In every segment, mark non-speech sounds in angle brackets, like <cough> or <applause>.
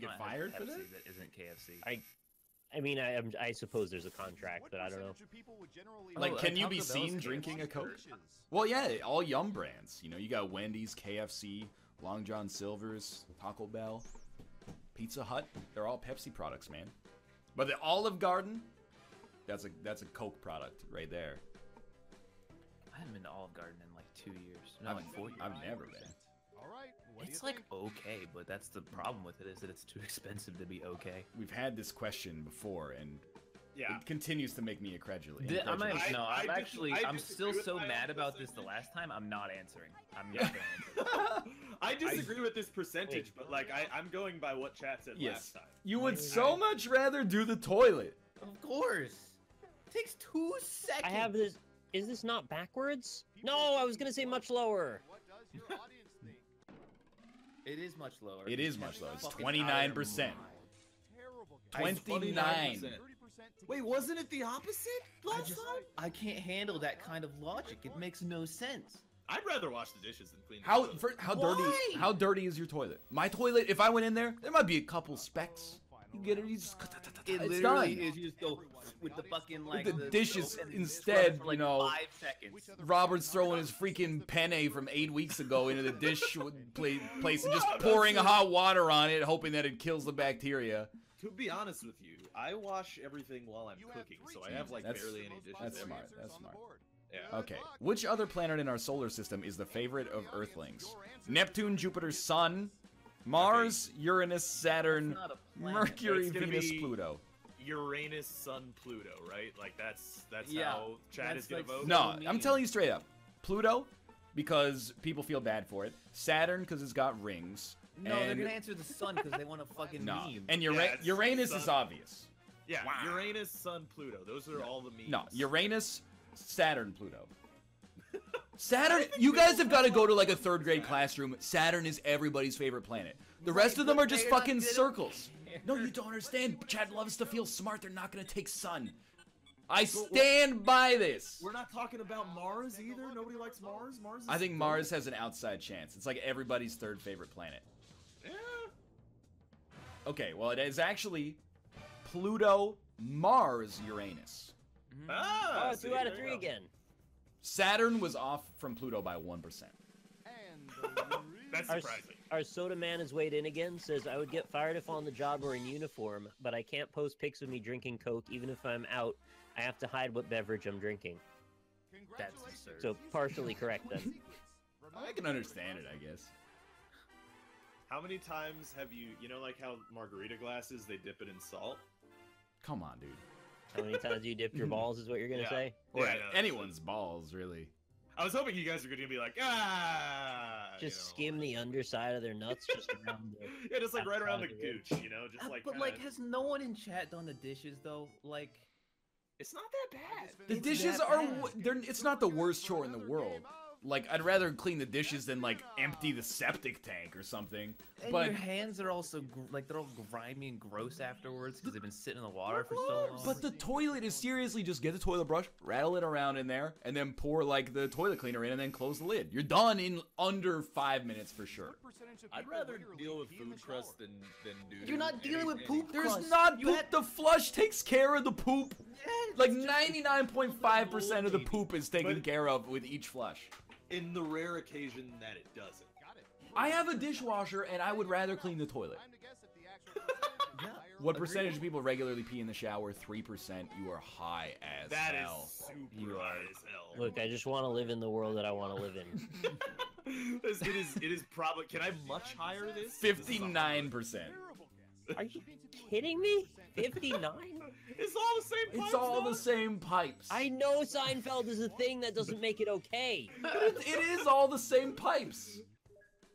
gonna get fired for Pepsi that? That isn't KFC. I, I mean, I, I'm- I suppose there's a contract, but I don't know. Like, Oh, can you be seen drinking a Coke? Well, yeah, all Yum brands. You know, you got Wendy's, KFC, Long John Silver's, Taco Bell, Pizza Hut. They're all Pepsi products, man. But the Olive Garden, that's a that's a Coke product right there. I haven't been to Olive Garden in like two years. No, like four years. I've never been. All right. What it's like think? okay, but that's the problem with it is that it's too <laughs> expensive to be okay. We've had this question before, and Yeah. it continues to make me incredulous. The- I'm incredulous. No, I I'm dis- actually I I'm still so mad about this the last time. I'm not answering. I'm <laughs> not gonna answer. I disagree with this percentage, but like I, I'm going by what chat said yes, last time. you would so much rather do the toilet. Of course. It takes two seconds. I have this. Is this not backwards? No, I was gonna say much lower. What does your audience think? It is much lower. It is much lower. It's 29%. out of your mind. Terrible. 29. 29%. Wait, wasn't it the opposite I just time? I can't handle that kind of logic. It makes no sense. I'd rather wash the dishes than clean. the How for, how Why? dirty? How dirty is your toilet? My toilet. If I went in there, there might be a couple specks. You get it. You just. It it's literally done. is you just go with the fucking like the dishes instead, for, like, you know, five seconds. Robert's throwing his freaking penne from eight weeks ago into the dish <laughs> place and just pouring hot water on it, hoping that it kills the bacteria. To be honest with you, I wash everything while I'm You cooking, so I have like That's- barely any dishes. That's ever. smart, that's smart. Yeah. Okay, which other planet in our solar system is the favorite of Earthlings? Neptune, Jupiter's Sun, Mars, Uranus, Saturn, That's not a planet. Mercury, Venus, Pluto. Uranus, Sun, Pluto, right? Like that's that's Yeah, how Chad that's is gonna like vote. No, so I'm telling you straight up. Pluto, because people feel bad for it. Saturn, because it's got rings. No, they're and, gonna answer the sun because they want a fucking <laughs> No, meme. and Ura- Yeah, it's Uranus is obvious. Yeah, Wow. Uranus, Sun, Pluto. Those are all the memes. No, Uranus, Saturn, Pluto. Saturn, you guys have got to go to like a third grade classroom. Saturn is everybody's favorite planet. The rest of them are just fucking circles. No, you don't understand. Chad loves to feel smart. They're not going to take Sun. I stand by this. We're not talking about Mars either. Nobody likes Mars. Mars. Is I think Mars has an outside chance. It's like everybody's third favorite planet. Yeah. Okay, well, it is actually Pluto, Mars, Uranus. Ah, Oh, see, two out of three again. Saturn was off from Pluto by 1%. And the That's Our, surprising. our soda man has weighed in again. Says I would get fired if on the job or in uniform, but I can't post pics of me drinking Coke even if I'm out. I have to hide what beverage I'm drinking. That's absurd. So partially correct then. <laughs> I can understand it, I guess. How many times have you, you know, like how margarita glasses they dip it in salt? Come on, dude. How many times you dipped your balls is what you're gonna Yeah. say? Or Yeah, I anyone's balls, really. I was hoping you guys were gonna be like, ah. Just you know. skim the underside of their nuts just around the. <laughs> Yeah, just like right around the outside of the gooch, you know, just Uh, like. but kinda- like, has no one in chat done the dishes though? Like, it's not that bad. The It's dishes are. Bad. They're. It's not the worst chore in the world. Like I'd rather clean the dishes than like empty the septic tank or something. and But your hands are also gr- like they're all grimy and gross afterwards because they've been sitting in the water for so long. but the toilet is seriously just get the toilet brush, rattle it around in there, and then pour like the toilet cleaner in, and then close the lid. You're done in under five minutes for sure. I'd rather deal with food crust than than do. You're not dealing with poop There's crust. not You poop. had- The flush takes care of the poop. Yeah, Like 99.5% of the poop is taken But- care of with each flush. In the rare occasion that it doesn't. Got it. I have a dishwasher and I would rather clean the toilet. Time to guess at the actual <laughs> percentage. Yeah. What percentage of people regularly pee in the shower? 3%. You are high as That is hell. super You are- high as hell. Look, I just want to live in the world that I want to live in. <laughs> It is. It is probably. Can I much higher this? 59%. Terrible guess. Are you kidding me? 59? It's all the same. Pipes. It's pipes, all the same pipes. I know Seinfeld is a thing that doesn't make it okay. It, it is all the same pipes.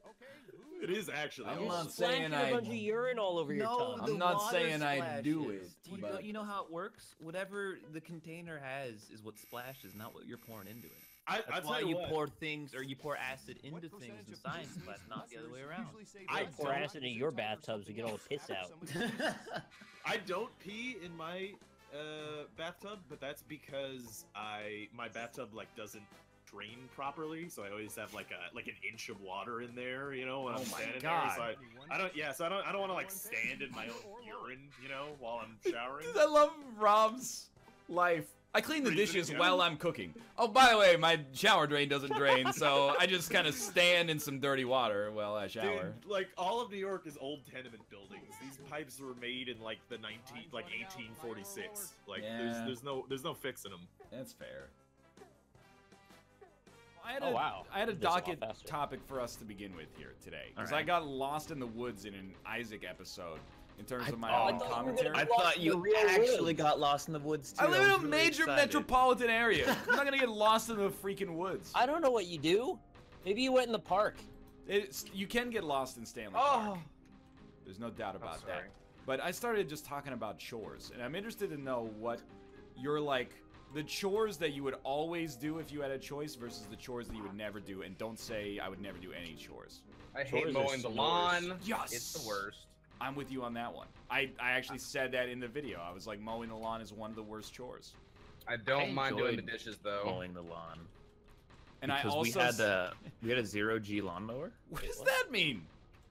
Okay. It is actually. I'm all not saying Splashing a bunch of I. urine all over your No, tongue. I'm not water saying I do it, Do you, but- know, you know how it works? Whatever the container has is what splashes, not what you're pouring into it. I, That's I tell why you, you what, pour things or you pour acid into things percentage in of science business class, not the other way around. I that? Pour acid into your bathtub to get all the piss out. <laughs> I don't pee in my uh, bathtub, but that's because I my bathtub like doesn't drain properly, so I always have like a like an inch of water in there, you know, when Oh I'm my standing God. there. So I, I don't, yeah, so I don't, I don't want to like stand in my own urine, you know, while I'm <laughs> showering. I love Rob's life. I clean the dishes in. while I'm cooking. Oh, by the way, my shower drain doesn't drain, so I just kind of stand in some dirty water while I shower. Dude, like all of New York is old tenement buildings. These pipes were made in like the 19, like 1846. Like Yeah. there's there's no there's no fixing them. That's fair. I had Oh, a, wow. I had a Did this a docket topic for us to begin with here today. Because I got lost in the woods in an Isaac episode in terms I- of my oh, I own thought you commentary. I thought you actually woods. got lost in the woods too. I live in a really major excited. metropolitan area. I'm not gonna get lost in the freaking woods. I don't know what you do. Maybe you went in the park. It's, you can get lost in Stanley Oh, Park. There's no doubt I'm about that. sorry. But I started just talking about chores, and I'm interested to know what you're like the chores that you would always do if you had a choice versus the chores that you would never do. And don't say I would never do any chores. I Chores hate mowing the lawn. Yes, It's the worst. I'm with you on that one. I I actually ah. said that in the video. I was like mowing the lawn is one of the worst chores. I don't I mind doing the dishes though. mowing the lawn. And I because also we had s- a we had a zero G lawnmower. <laughs> What does that mean?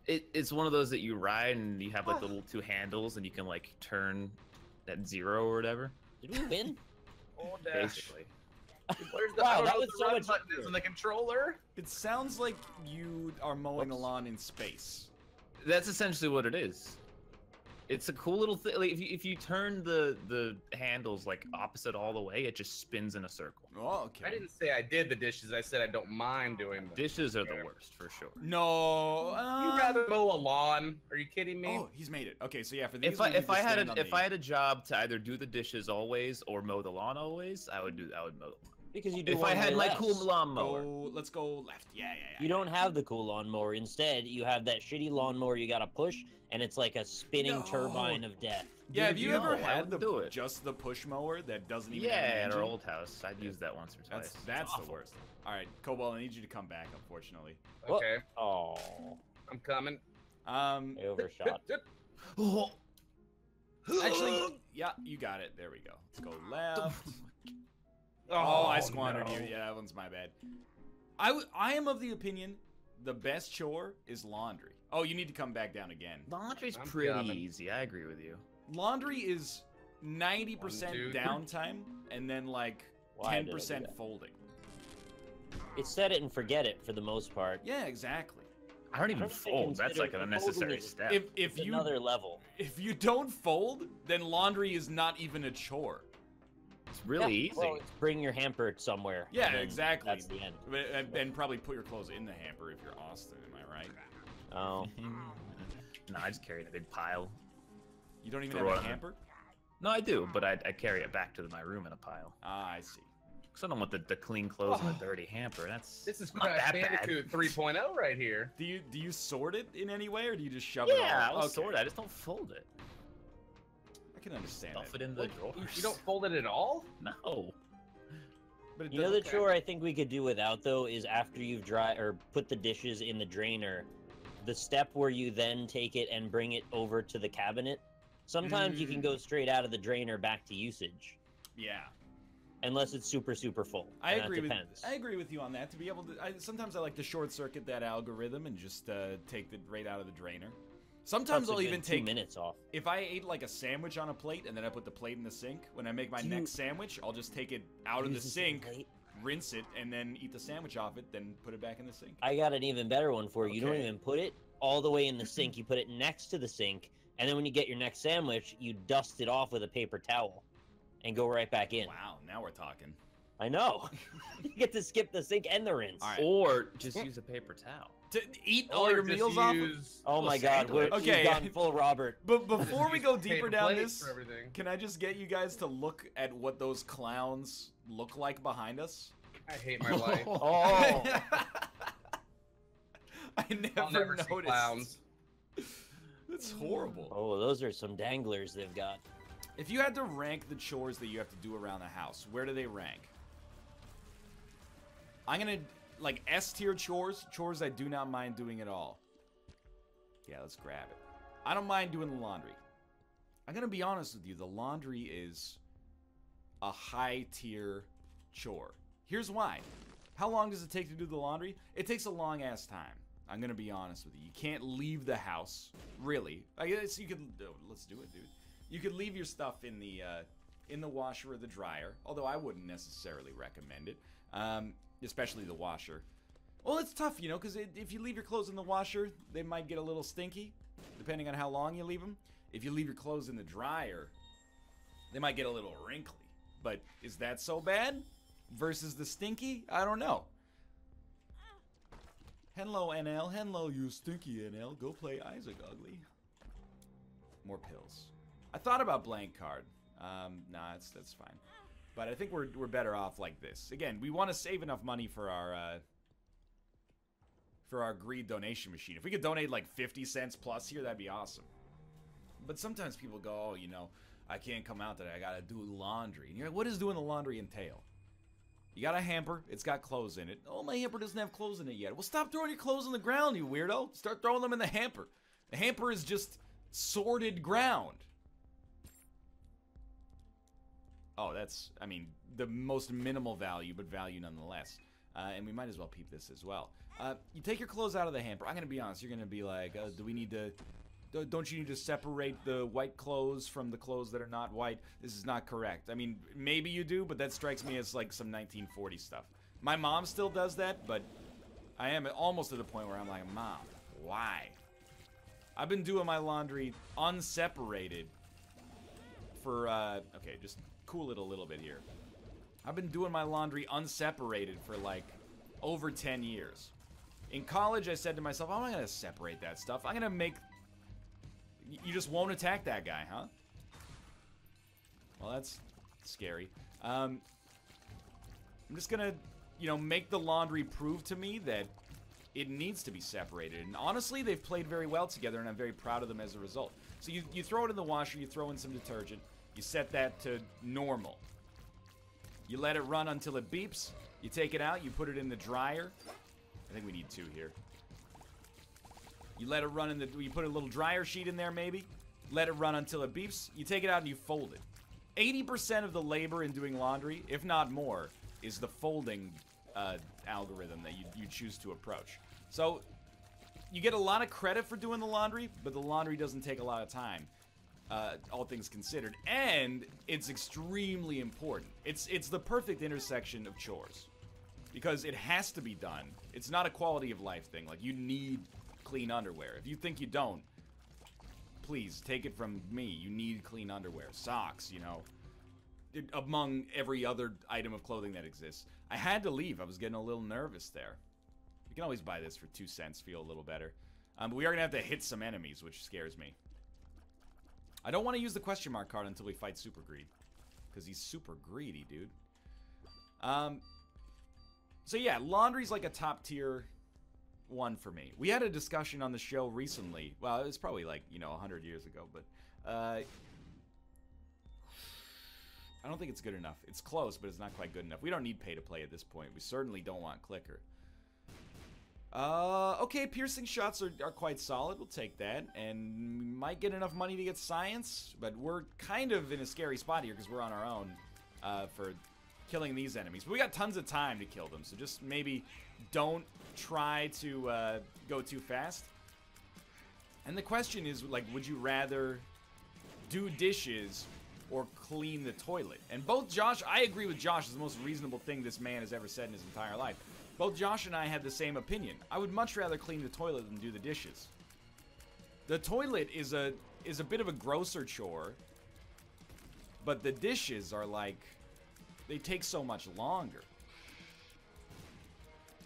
It, it's one of those that you ride and you have Oh. like the little two handles and you can like turn at zero or whatever. Did we win? <laughs> Oh, dash. Basically. Where's the, Wow, that was the so much button is easier. in the controller. It sounds like you are mowing the lawn in space. That's essentially what it is. It's a cool little thing. Like if you, if you turn the the handles like opposite all the way, it just spins in a circle. Oh, okay. I didn't say I did the dishes. I said I don't mind doing them. Dishes are the worst for sure. No. You uh, rather mow a lawn? Are you kidding me? Oh, he's made it. Okay, so yeah, for these If I if I had a, if the- I had a job to either do the dishes always or mow the lawn always, I would do I would mow. the lawn. Because you do. If I had way my cool lawnmower, Go, let's go left. Yeah, yeah, yeah. You don't have the cool lawnmower. Instead, you have that shitty lawnmower you gotta push, and it's like a spinning No. turbine of death. Yeah, have Dude, you no, ever I had the wouldn't do it. just the push mower that doesn't even have yeah, an at our old house, I'd used that once or twice. That's that's the worst. All right, Cobalt, I need you to come back. Unfortunately, Okay, Oh, I'm coming. um, I overshot. Oh. <laughs> actually, yeah, you got it. There we go. Let's go <laughs> left. Oh, I oh, squandered no. you. Yeah, that one's my bad. I w- I am of the opinion the best chore is laundry. Oh, you need to come back down again. Laundry's I'm pretty coming. easy. I agree with you. Laundry is 90% One, two, three. downtime and then like Why did I do 10% folding. It's set it and forget it for the most part. Yeah, exactly. I don't even don't fold. That's like an unnecessary step. If if It's you another level. if you don't fold, then laundry is not even a chore. It's really Yeah, easy. Well, it's bring your hamper somewhere. Yeah, and exactly. That's the end. But- And, and probably put your clothes in the hamper if you're Austin. Am I right? Oh, <laughs> no, I just carry it in a big pile. You don't even Throw have a hamper? No, I do, but I, I carry it back to my room in a pile. Ah, I see. Because I don't want the, the clean clothes in Oh. a dirty hamper. That's This is not Crash that. Bandicoot 3.0 right here. Do you do you sort it in any way, or do you just shove it Yeah, all? I'll Okay. sort it. I just don't fold it. I can understand Stuff that. it in the What? drawers. You, you don't fold it at all? <laughs> No. But it you know the doesn't- chore I think we could do without though is after you've dry or put the dishes in the drainer, the step where you then take it and bring it over to the cabinet. Sometimes you can Mm. go straight out of the drainer back to usage, Yeah, unless it's super super full. I agree with. I agree with you on that. To be able to, I, sometimes I like to short circuit that algorithm and just uh, take it right out of the drainer. Sometimes That's a I'll even take minutes off. if I ate like a sandwich on a plate and then I put the plate in the sink. When I make my Do you- next sandwich, I'll just take it out of the Use the sink, rinse it, and then eat the sandwich off it. Then put it back in the sink. I got an even better one for you. You don't even put it all the way in the <clears throat> sink. You put it next to the sink, and then when you get your next sandwich, you dust it off with a paper towel, and go right back in. Wow, now we're talking. I know. <laughs> you get to skip the sink and the rinse. All right. Or just use a paper towel. To eat all Or your just meals off. use Oh my God, we're. Okay. we've gone full Robert. <laughs> But before we go deeper down this, can I just get you guys to look at what those clowns look like behind us? I hate my life. <laughs> Oh, I never, I'll never see noticed. clowns. That's horrible. oh, those are some danglers they've got. If you had to rank the chores that you have to do around the house, where do they rank? I'm gonna like S tier chores, chores I do not mind doing at all. Yeah, let's grab it. I don't mind doing the laundry. I'm gonna be honest with you, the laundry is a high tier chore. Here's why. How long does it take to do the laundry? It takes a long ass time. I'm gonna be honest with you. You can't leave the house, really. I guess you could. oh, let's do it, dude. You could leave your stuff in the uh, in the washer or the dryer. Although I wouldn't necessarily recommend it, um, especially the washer. Well, it's tough, you know, because if you leave your clothes in the washer, they might get a little stinky, depending on how long you leave them. If you leave your clothes in the dryer, they might get a little wrinkly. But is that so bad? Versus the stinky? I don't know. Hello, NL. Hello, you stinky NL. Go play Isaac Ugly. More pills. I thought about blank card. Um, nah, that's that's fine. But I think we're we're better off like this. Again, we want to save enough money for our uh, for our greed donation machine. If we could donate like 50 cents plus here, that'd be awesome. But sometimes people go, oh, you know, I can't come out today. I gotta do laundry. And you're like, what does doing the laundry entail? You got a hamper. It's got clothes in it. Oh, my hamper doesn't have clothes in it yet. Well, stop throwing your clothes on the ground, you weirdo. Start throwing them in the hamper. The hamper is just sorted ground. Oh, that's, I mean, the most minimal value, but value nonetheless. Uh, and we might as well peep this as well. Uh, you take your clothes out of the hamper. I'm going to be honest. You're going to be like, uh, do we need to... do- Don't you need to separate the white clothes from the clothes that are not white? This is not correct. I mean, maybe you do, but that strikes me as like some 1940 stuff. My mom still does that, but I am almost at the point where I'm like, Mom, why? I've been doing my laundry unseparated for, uh, okay, just cool it a little bit here. I've been doing my laundry unseparated for like over 10 years. In college, I said to myself, I'm not to separate that stuff. I'm to make. You just won't attack that guy, huh? Well, that's scary. Um, I'm just to, you know, make the laundry prove to me that it needs to be separated. And honestly, they've played very well together, and I'm very proud of them as a result. So you, you throw it in the washer, you throw in some detergent, you set that to normal. You let it run until it beeps. You take it out, you put it in the dryer. I think we need two here. You let it run in the. You put a little dryer sheet in there, maybe. Let it run until it beeps. You take it out and you fold it. 80% of the labor in doing laundry, if not more, is the folding uh, algorithm that you, you choose to approach. So you get a lot of credit for doing the laundry, but the laundry doesn't take a lot of time. Uh, all things considered, and it's extremely important. It's it's the perfect intersection of chores because it has to be done. It's not a quality of life thing. Like you need clean underwear. If you think you don't, please take it from me. You need clean underwear, socks. You know, among every other item of clothing that exists. I had to leave. I was getting a little nervous there. You can always buy this for two cents. Feel a little better. Um, but we are gonna have to hit some enemies, which scares me. I don't want to use the question mark card until we fight Super Greed. Because he's super greedy, dude. Um, so yeah, laundry's like a top tier one for me. We had a discussion on the show recently. Well, it was probably like, you know, 100 years ago, but uh, I don't think it's good enough. It's close, but it's not quite good enough. We don't need pay to play at this point. We certainly don't want clicker. Uh, okay, piercing shots are, are quite solid. We'll take that. And we might get enough money to get science, but we're kind of in a scary spot here because we're on our own uh, for killing these enemies. But we got tons of time to kill them, so just maybe don't try to uh, go too fast. And the question is, like, would you rather do dishes or clean the toilet? And both Josh, I agree with Josh, is the most reasonable thing this man has ever said in his entire life. Both Josh and I had the same opinion. I would much rather clean the toilet than do the dishes. The toilet is a is a bit of a grosser chore, but the dishes are like they take so much longer.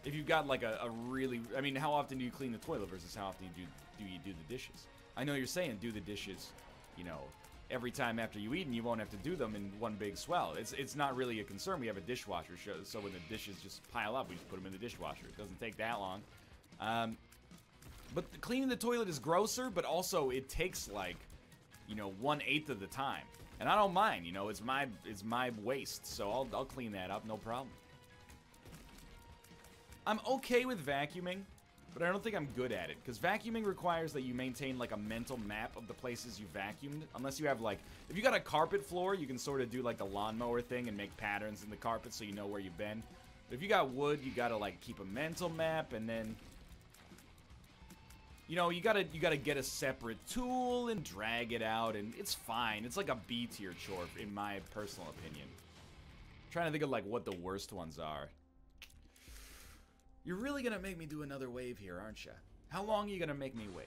If you've got like a, a really, I mean, how often do you clean the toilet versus how often do you do you do the dishes? I know you're saying do the dishes, you know, every time after you eat, and you won't have to do them in one big swell. It's it's not really a concern. We have a dishwasher, so- when the dishes just pile up, we just put them in the dishwasher. It doesn't take that long. Um, but cleaning the toilet is grosser, but also it takes like, you know, one eighth of the time. And I don't mind, you know, it's my it's my waste, so I'll I'll clean that up, no problem. I'm okay with vacuuming, but I don't think I'm good at it because vacuuming requires that you maintain like a mental map of the places you vacuumed. Unless you have like, if you got a carpet floor, you can sort of do like the lawnmower thing and make patterns in the carpet so you know where you've been. But if you got wood, you gotta like keep a mental map, and then you know you gotta you gotta get a separate tool and drag it out, and it's fine. It's like a B tier chore, in my personal opinion. trying to think of like what the worst ones are. You're really gonna make me do another wave here, aren't you? How long are you gonna make me wave?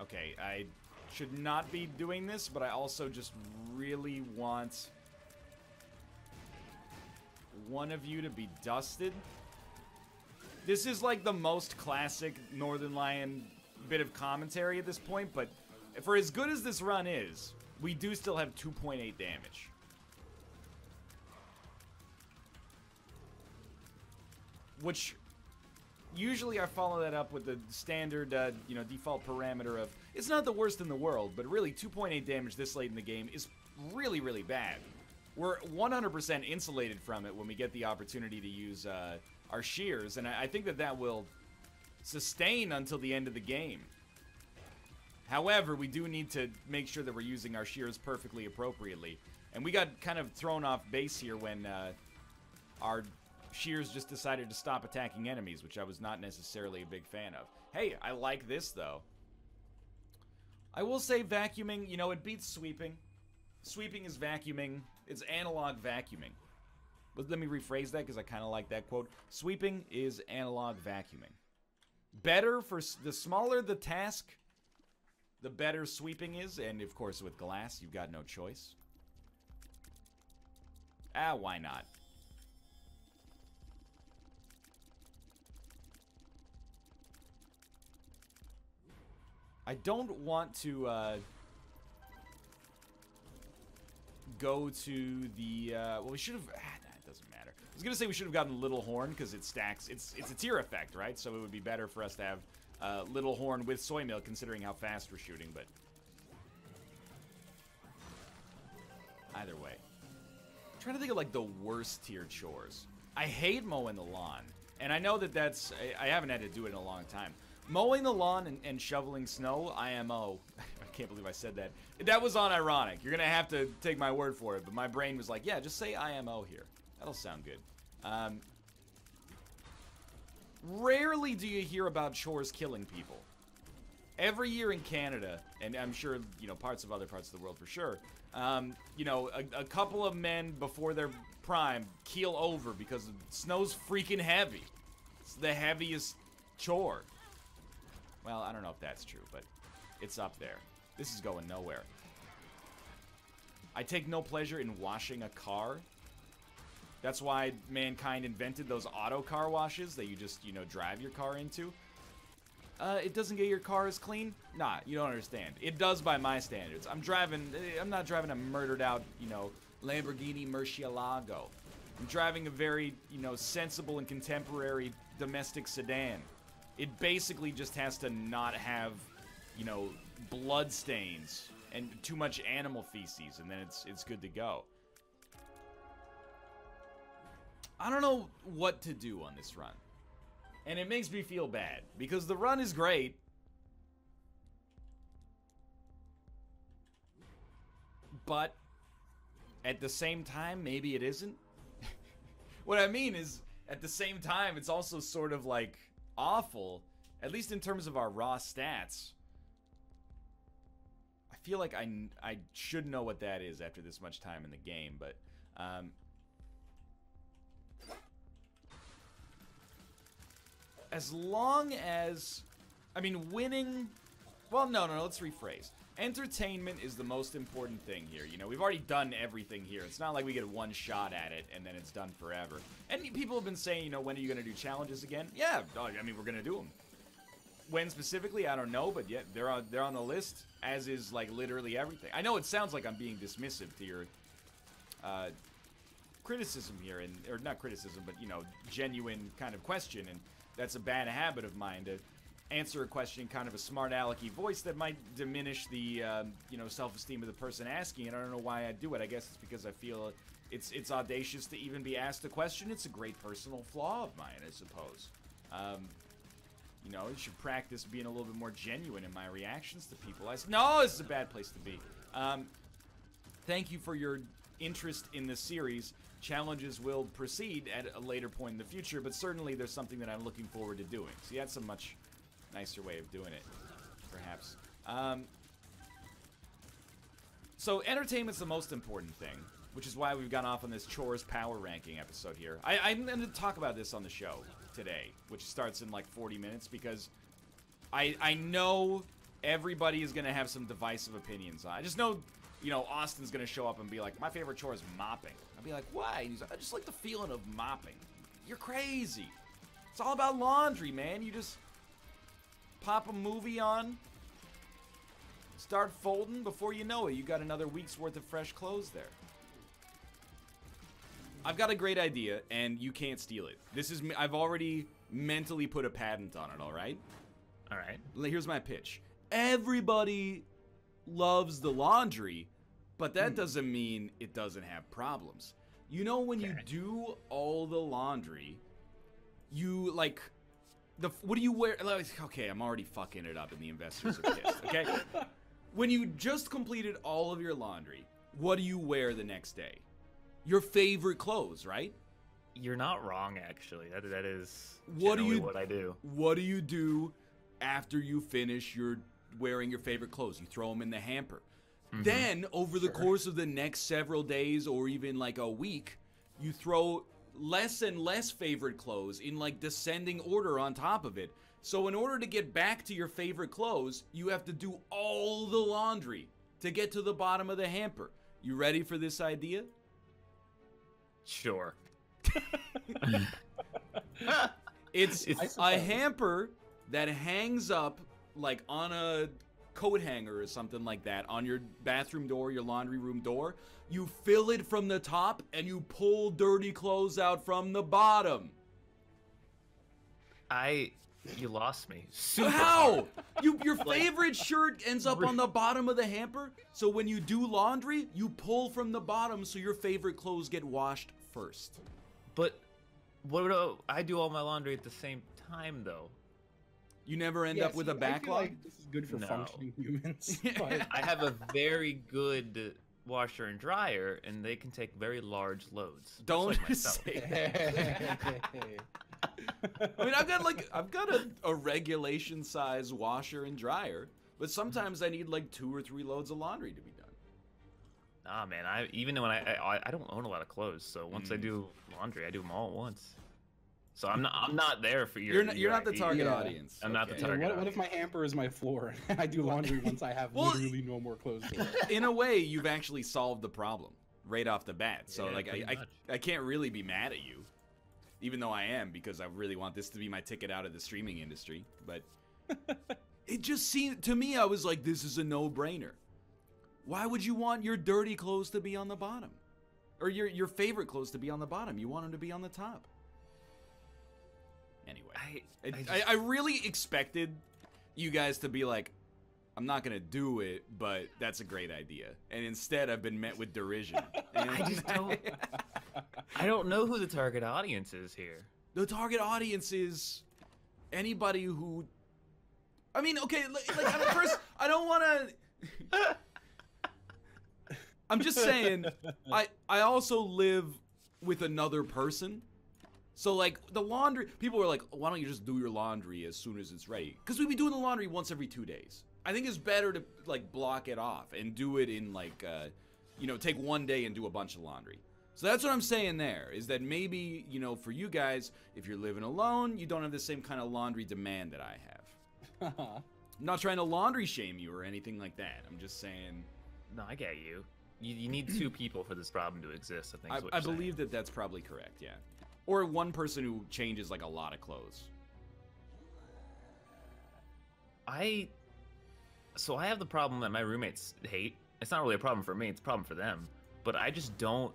Okay, I should not be doing this, but I also just really want one of you to be dusted. This is like the most classic Northernlion bit of commentary at this point, but for as good as this run is, we do still have 2.8 damage. Which usually I follow that up with the standard, uh, you know, default parameter of it's not the worst in the world, but really 2.8 damage this late in the game is really, really bad. We're 100% insulated from it when we get the opportunity to use uh, our shears, and I, I think that that will sustain until the end of the game. However, we do need to make sure that we're using our shears perfectly appropriately. And we got kind of thrown off base here when uh, our shears just decided to stop attacking enemies, which I was not necessarily a big fan of. Hey, I like this, though. I will say vacuuming, you know, it beats sweeping. Sweeping is vacuuming. It's analog vacuuming. But let me rephrase that because I kind of like that quote. Sweeping is analog vacuuming. Better for the smaller the task, the better sweeping is. And of course, with glass, you've got no choice. Ah, why not? I don't want to uh, go to the. Uh, well, we should have. Ah, nah, it doesn't matter. I was gonna say we should have gotten Little Horn because it stacks. It's it's a tier effect, right? So it would be better for us to have uh, Little Horn with Soy Milk, considering how fast we're shooting. But either way, I'm trying to think of like the worst tier chores. I hate mowing the lawn, and I know that that's. I, I haven't had to do it in a long time. Mowing the lawn and, and shoveling snow, IMO. <laughs> I can't believe I said that. That was on ironic. You're gonna have to take my word for it. But my brain was like, yeah, just say IMO here. That'll sound good. Um, rarely do you hear about chores killing people. Every year in Canada, and I'm sure you know parts of other parts of the world for sure. Um, you know, a, a couple of men before their prime keel over because snow's freaking heavy. It's the heaviest chore. Well, I don't know if that's true, but it's up there. This is going nowhere. I take no pleasure in washing a car. That's why mankind invented those auto car washes that you just, you know, drive your car into. Uh, it doesn't get your car as clean? Nah, you don't understand. It does by my standards. I'm driving, I'm not driving a murdered out, you know, Lamborghini Murcielago. I'm driving a very, you know, sensible and contemporary domestic sedan. It basically just has to not have, you know, blood stains and too much animal feces, and then it's it's good to go. I don't know what to do on this run. And it makes me feel bad because the run is great. But at the same time, maybe it isn't. <laughs> what I mean is, at the same time, it's also sort of like awful, at least in terms of our raw stats. I feel like I, I should know what that is after this much time in the game, but um, as long as I mean winning well no no no let's rephrase entertainment is the most important thing here you know? We've already done everything here. It's not like we get one shot at it and then it's done forever. And people have been saying you know when are you going to do challenges again? Yeah I mean we're going to do them when specifically I don't know but yeah they're on they're on the list as is like literally everything. I know it sounds like I'm being dismissive to your uh, criticism here, and or not criticism, but you know, genuine kind of question, and that's a bad habit of mine to answer a question in kind of a smart alecky voice that might diminish the um, you know self-esteem of the person asking it. I don't know why I do it. I guess it's because I feel it's it's audacious to even be asked a question. It's a great personal flaw of mine, I suppose. Um, you know, I should practice being a little bit more genuine in my reactions to people. I s- no, this is a bad place to be. Um, thank you for your interest in this series, challenges will proceed at a later point in the future, but certainly there's something that I'm looking forward to doing. See, that's a much nicer way of doing it, perhaps. Um, so, entertainment's the most important thing, which is why we've gone off on this chores power ranking episode here. I, I'm going to talk about this on the show today, which starts in like 40 minutes, because I I know everybody is going to have some divisive opinions. on. I just know, you know, Austin's going to show up and be like, my favorite chore is mopping. I'll be like, why? And he's like, I just like the feeling of mopping. You're crazy. It's all about laundry, man. You just pop a movie on, start folding. Before you know it, you got another week's worth of fresh clothes there. I've got a great idea, and you can't steal it. This is me- I've already mentally put a patent on it. All right. All right. Here's my pitch. Everybody loves the laundry, but that hmm. doesn't mean it doesn't have problems. You know when you do all the laundry, you like the what do you wear? Like, okay, I'm already fucking it up, and the investors are pissed. Okay, <laughs> when you just completed all of your laundry, what do you wear the next day? Your favorite clothes, right? You're not wrong, actually. That that is What do you- what I do. What do you do after you finish your wearing your favorite clothes? You throw them in the hamper. Mm-hmm. Then, over the course of the next several days or even like a week, you throw less and less favorite clothes in like descending order on top of it. So, in order to get back to your favorite clothes, you have to do all the laundry to get to the bottom of the hamper. You ready for this idea? Sure. <laughs> It's I a suppose. hamper that hangs up like on a coat hanger or something like that on your bathroom door, your laundry room door. You fill it from the top and you pull dirty clothes out from the bottom. I you lost me. Super How? You your favorite shirt ends up on the bottom of the hamper, so when you do laundry, you pull from the bottom so your favorite clothes get washed first. But what do I do all my laundry at the same time though? You never end Yeah, up with see, a I feel backlog. like this is good for No. functioning humans. <laughs> but- I have a very good washer and dryer, and they can take very large loads. Don't like say <laughs> that. I mean, I've got like I've got a, a regulation size washer and dryer, but sometimes I need like two or three loads of laundry to be done. Nah, man. I even when I I, I don't own a lot of clothes, so once I Mm. do laundry, I do them all at once. So I'm not I'm not there for your. You're not, you're not the target Yeah. audience. I'm not the okay. Yeah, target what, what if my hamper is my floor and <laughs> I do laundry once I have Well, literally no more clothes to? In a way, you've actually solved the problem right off the bat. So Yeah, like I, pretty I. I can't really be mad at you, even though I am because I really want this to be my ticket out of the streaming industry. But <laughs> it just seemed to me I was like, this is a no-brainer. Why would you want your dirty clothes to be on the bottom? Or your your favorite clothes to be on the bottom? You want them to be on the top. Anyway, I, I, I, just, I, I really expected you guys to be like, I'm not gonna do it, but that's a great idea. And instead, I've been met with derision. <laughs> And I just don't- <laughs> I don't know who the target audience is here. the target audience is anybody who. I mean, okay, like, like at first, I don't want to. <laughs> I'm just saying, I I also live with another person. So like the laundry, people were like, "Why don't you just do your laundry as soon as it's ready?" Because we'd be doing the laundry once every two days. I think it's better to like block it off and do it in like, uh, you know, take one day and do a bunch of laundry. So that's what I'm saying there is that maybe you know for you guys, if you're living alone, you don't have the same kind of laundry demand that I have. I'm <laughs> not trying to laundry shame you or anything like that. I'm just saying No, I get you. You, you need two <clears throat> people for this problem to exist. I think. I, I believe that that's probably correct. Yeah, or one person who changes like a lot of clothes. I so I have the problem that my roommates hate. It's not really a problem for me, it's a problem for them. But I just don't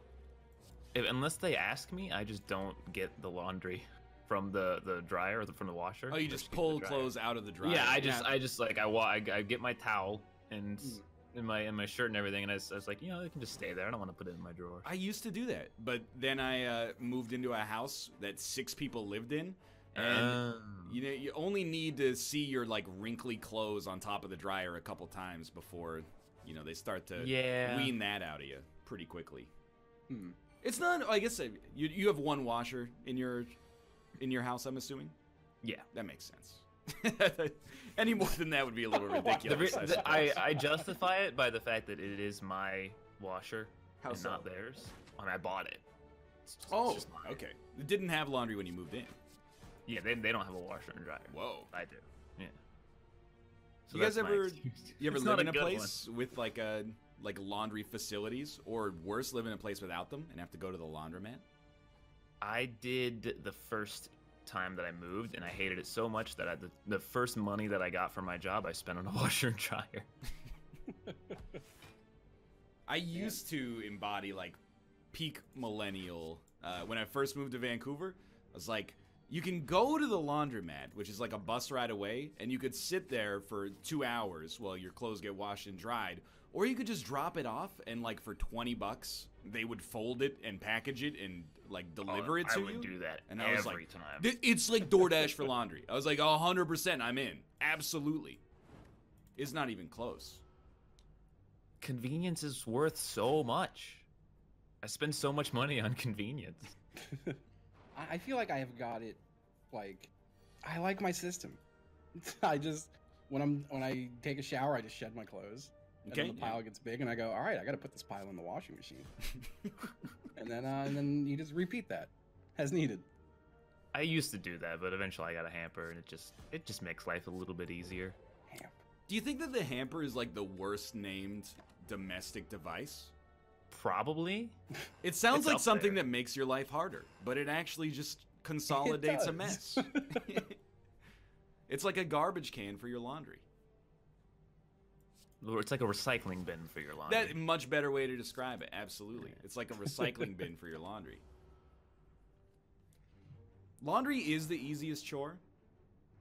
if, unless they ask me, I just don't get the laundry <laughs> from the the dryer or the, from the washer. Oh, you or just pull clothes out of the dryer. Yeah, I just I just like I, I I get my towel and Hmm. In my in my shirt and everything and I was, I was like, you know, it can just stay there. I don't want to put it in my drawer. I used to do that, but then I uh, moved into a house that six people lived in, and Um, you know you only need to see your like wrinkly clothes on top of the dryer a couple times before you know they start to yeah. wean that out of you pretty quickly. Hmm. It's not. I guess uh, you you have one washer in your in your house. I'm assuming Yeah. that makes sense. <laughs> Any more than that would be a little <laughs> ridiculous. I the- I. I justify it by the fact that it is my washer How and so? not theirs. And I bought it. It's just- it's Oh, just mine. okay. It didn't have laundry when you moved in. Yeah, they, they don't have a washer and dryer. Whoa. I do. Yeah. So you guys ever you ever It's live in a good one. place with like a like laundry facilities, or worse, live in a place without them and have to go to the laundromat? I did the first time that I moved, and I hated it so much that I, the, the first money that I got from my job, I spent on a <laughs> washer and dryer. <laughs> I used to embody like peak millennial. Uh, when I first moved to Vancouver, I was like, you can go to the laundromat, which is like a bus ride away, and you could sit there for two hours while your clothes get washed and dried, or you could just drop it off and like for twenty bucks, they would fold it and package it and like oh, deliver it to Oh, I you. would do that And I every was like, time. It's like DoorDash for laundry. I was like, 100% I'm in. Absolutely. It's not even close. Convenience is worth so much. I spend so much money on convenience. <laughs> I I feel like I have got it. Like, I like my system. <laughs> I just when I'm when I take a shower, I just shed my clothes. And Okay. then the pile gets big, and I go, all right, I got to put this pile in the washing machine. <laughs> and then uh, and then you just repeat that as needed. I used to do that, but eventually I got a hamper, and it just it just makes life a little bit easier. Hamp. Do you think that the hamper is like the worst named domestic device? Probably. It sounds It's like something there. that makes your life harder, but it actually just <laughs> consolidates a mess. <laughs> it's like a garbage can for your laundry. Or it's like a recycling bin for your laundry. That much better way to describe it. Absolutely. It's like a recycling bin for your laundry. Laundry is the easiest chore.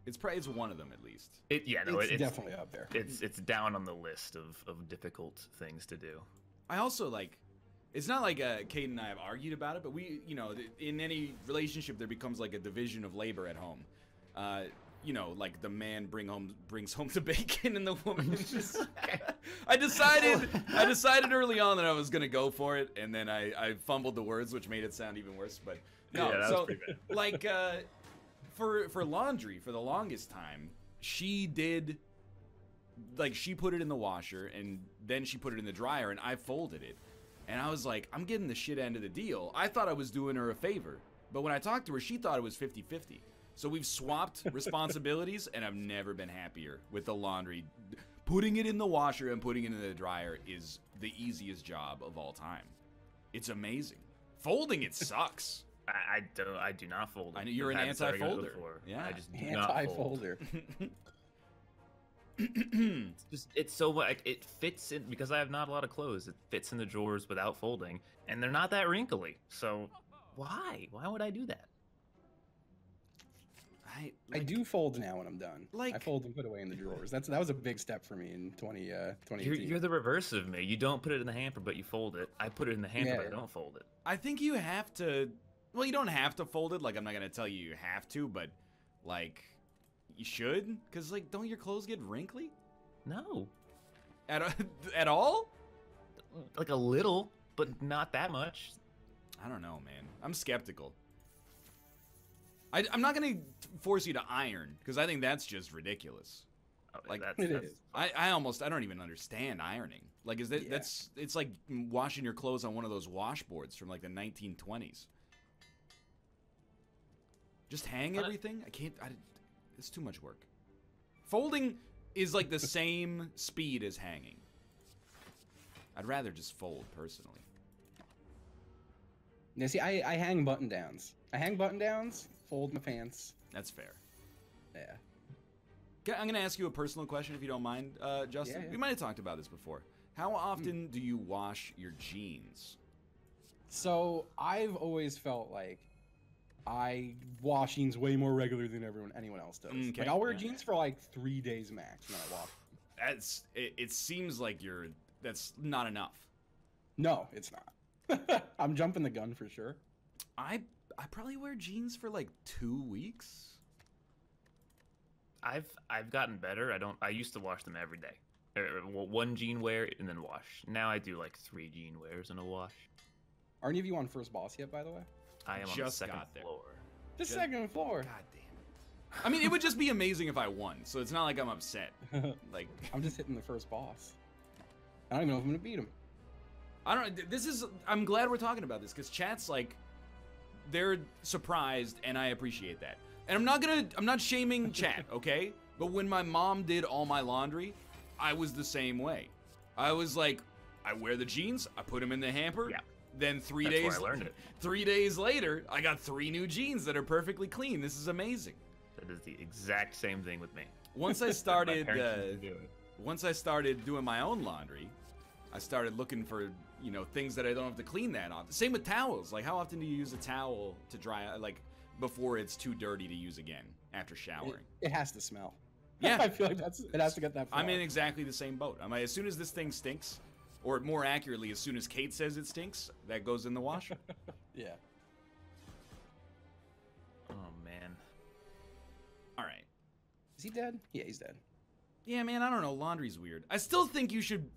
It's probably it's one of them at least. It yeah no it's it, it's definitely up there. it's it's down on the list of of difficult things to do. I also like. It's not like uh, Kate and I have argued about it, but we, you know, in any relationship there becomes like a division of labor at home. Uh, you know, like the man bring home brings home the bacon, and the woman <laughs> just. <laughs> I decided, I decided early on that I was gonna go for it, and then I, I fumbled the words, which made it sound even worse. But no, Yeah, that so <laughs> like uh, for for laundry for the longest time, she did like she put it in the washer and then she put it in the dryer and I folded it. And I was like, I'm getting the shit end of the deal. I thought I was doing her a favor. But when I talked to her, she thought it was 50 50. So we've swapped responsibilities, and I've never been happier with the laundry. Putting it in the washer and putting it in the dryer is the easiest job of all time. It's amazing. Folding it sucks. I, I do I do not fold. I know you're I've an had this argument anti-folder. Yeah. I just do not fold. Anti-folder. <laughs> It's just it's so like it fits in because I have not a lot of clothes. It fits in the drawers without folding, and they're not that wrinkly. So why? Why would I do that? I, I do fold now when I'm done. Like I fold and put away in the drawers. That's that was a big step for me in 20 uh 2018. You're, you're the reverse of me. You don't put it in the hamper, but you fold it. I put it in the hamper, Yeah, but I don't fold it. I think you have to. Well, you don't have to fold it. Like, I'm not gonna tell you you have to, but like, you should. Cause like, don't your clothes get wrinkly No, at <laughs> at all? like a little, but not that much. I don't know, man. I'm skeptical. I, I'm not gonna force you to iron because I think that's just ridiculous. Oh, Like, that's, that's is. I, I almost I don't even understand ironing. Like, is that Yeah. that's it's like washing your clothes on one of those washboards from like the 1920s. Just hang everything. I can't. I, it's too much work. Folding is like the <laughs> same speed as hanging. I'd rather just fold personally. Now see, I, I hang button downs. I hang button downs, fold my pants. That's fair. Yeah. I'm gonna ask you a personal question if you don't mind, uh, Justin. Yeah, yeah. We might have talked about this before. How often do you wash your jeans? So I've always felt like I wash jeans way more regular than everyone anyone else does. Okay, Like I'll wear yeah. jeans for like three days max when I wash. That's. It, it seems like you're. That's not enough. No, it's not. <laughs> I'm jumping the gun for sure. I I probably wear jeans for like two weeks. I've I've gotten better. I don't. I used to wash them every day. Er, one jean wear and then wash. Now I do like three jean wears in a wash. Are any of you on first boss yet, by the way? I am on the Just second got there. floor. The Just- second floor. God damn. I mean, it would just be amazing if I won, so it's not like I'm upset. <laughs> Like, I'm just hitting the first boss. I don't even know if I'm gonna beat him. I don't. This is. I'm glad we're talking about this because chat's like, they're surprised, and I appreciate that. And I'm not gonna. I'm not shaming <laughs> chat, okay? But when my mom did all my laundry, I was the same way. I was like, I wear the jeans, I put them in the hamper. Yeah. Then three That's where days. I learned it. Three days later, I got three new jeans that are perfectly clean. This is amazing. That is the exact same thing with me. Once I <laughs> started. uh, used to do it. once I started doing my own laundry, I started looking for you know things that I don't have to clean that often. Same with towels. Like how often do you use a towel to dry like before it's too dirty to use again after It, showering? it has to smell. <laughs> Yeah. I feel like that's it has to get that. Far. I'm in exactly the same boat. I'm like, as soon as this thing stinks, or more accurately, as soon as Kate says it stinks, that goes in the washer. <laughs> Yeah. Oh man. All right. Is he dead? Yeah, he's dead. Yeah, man, I don't know. Laundry's weird. I still think you should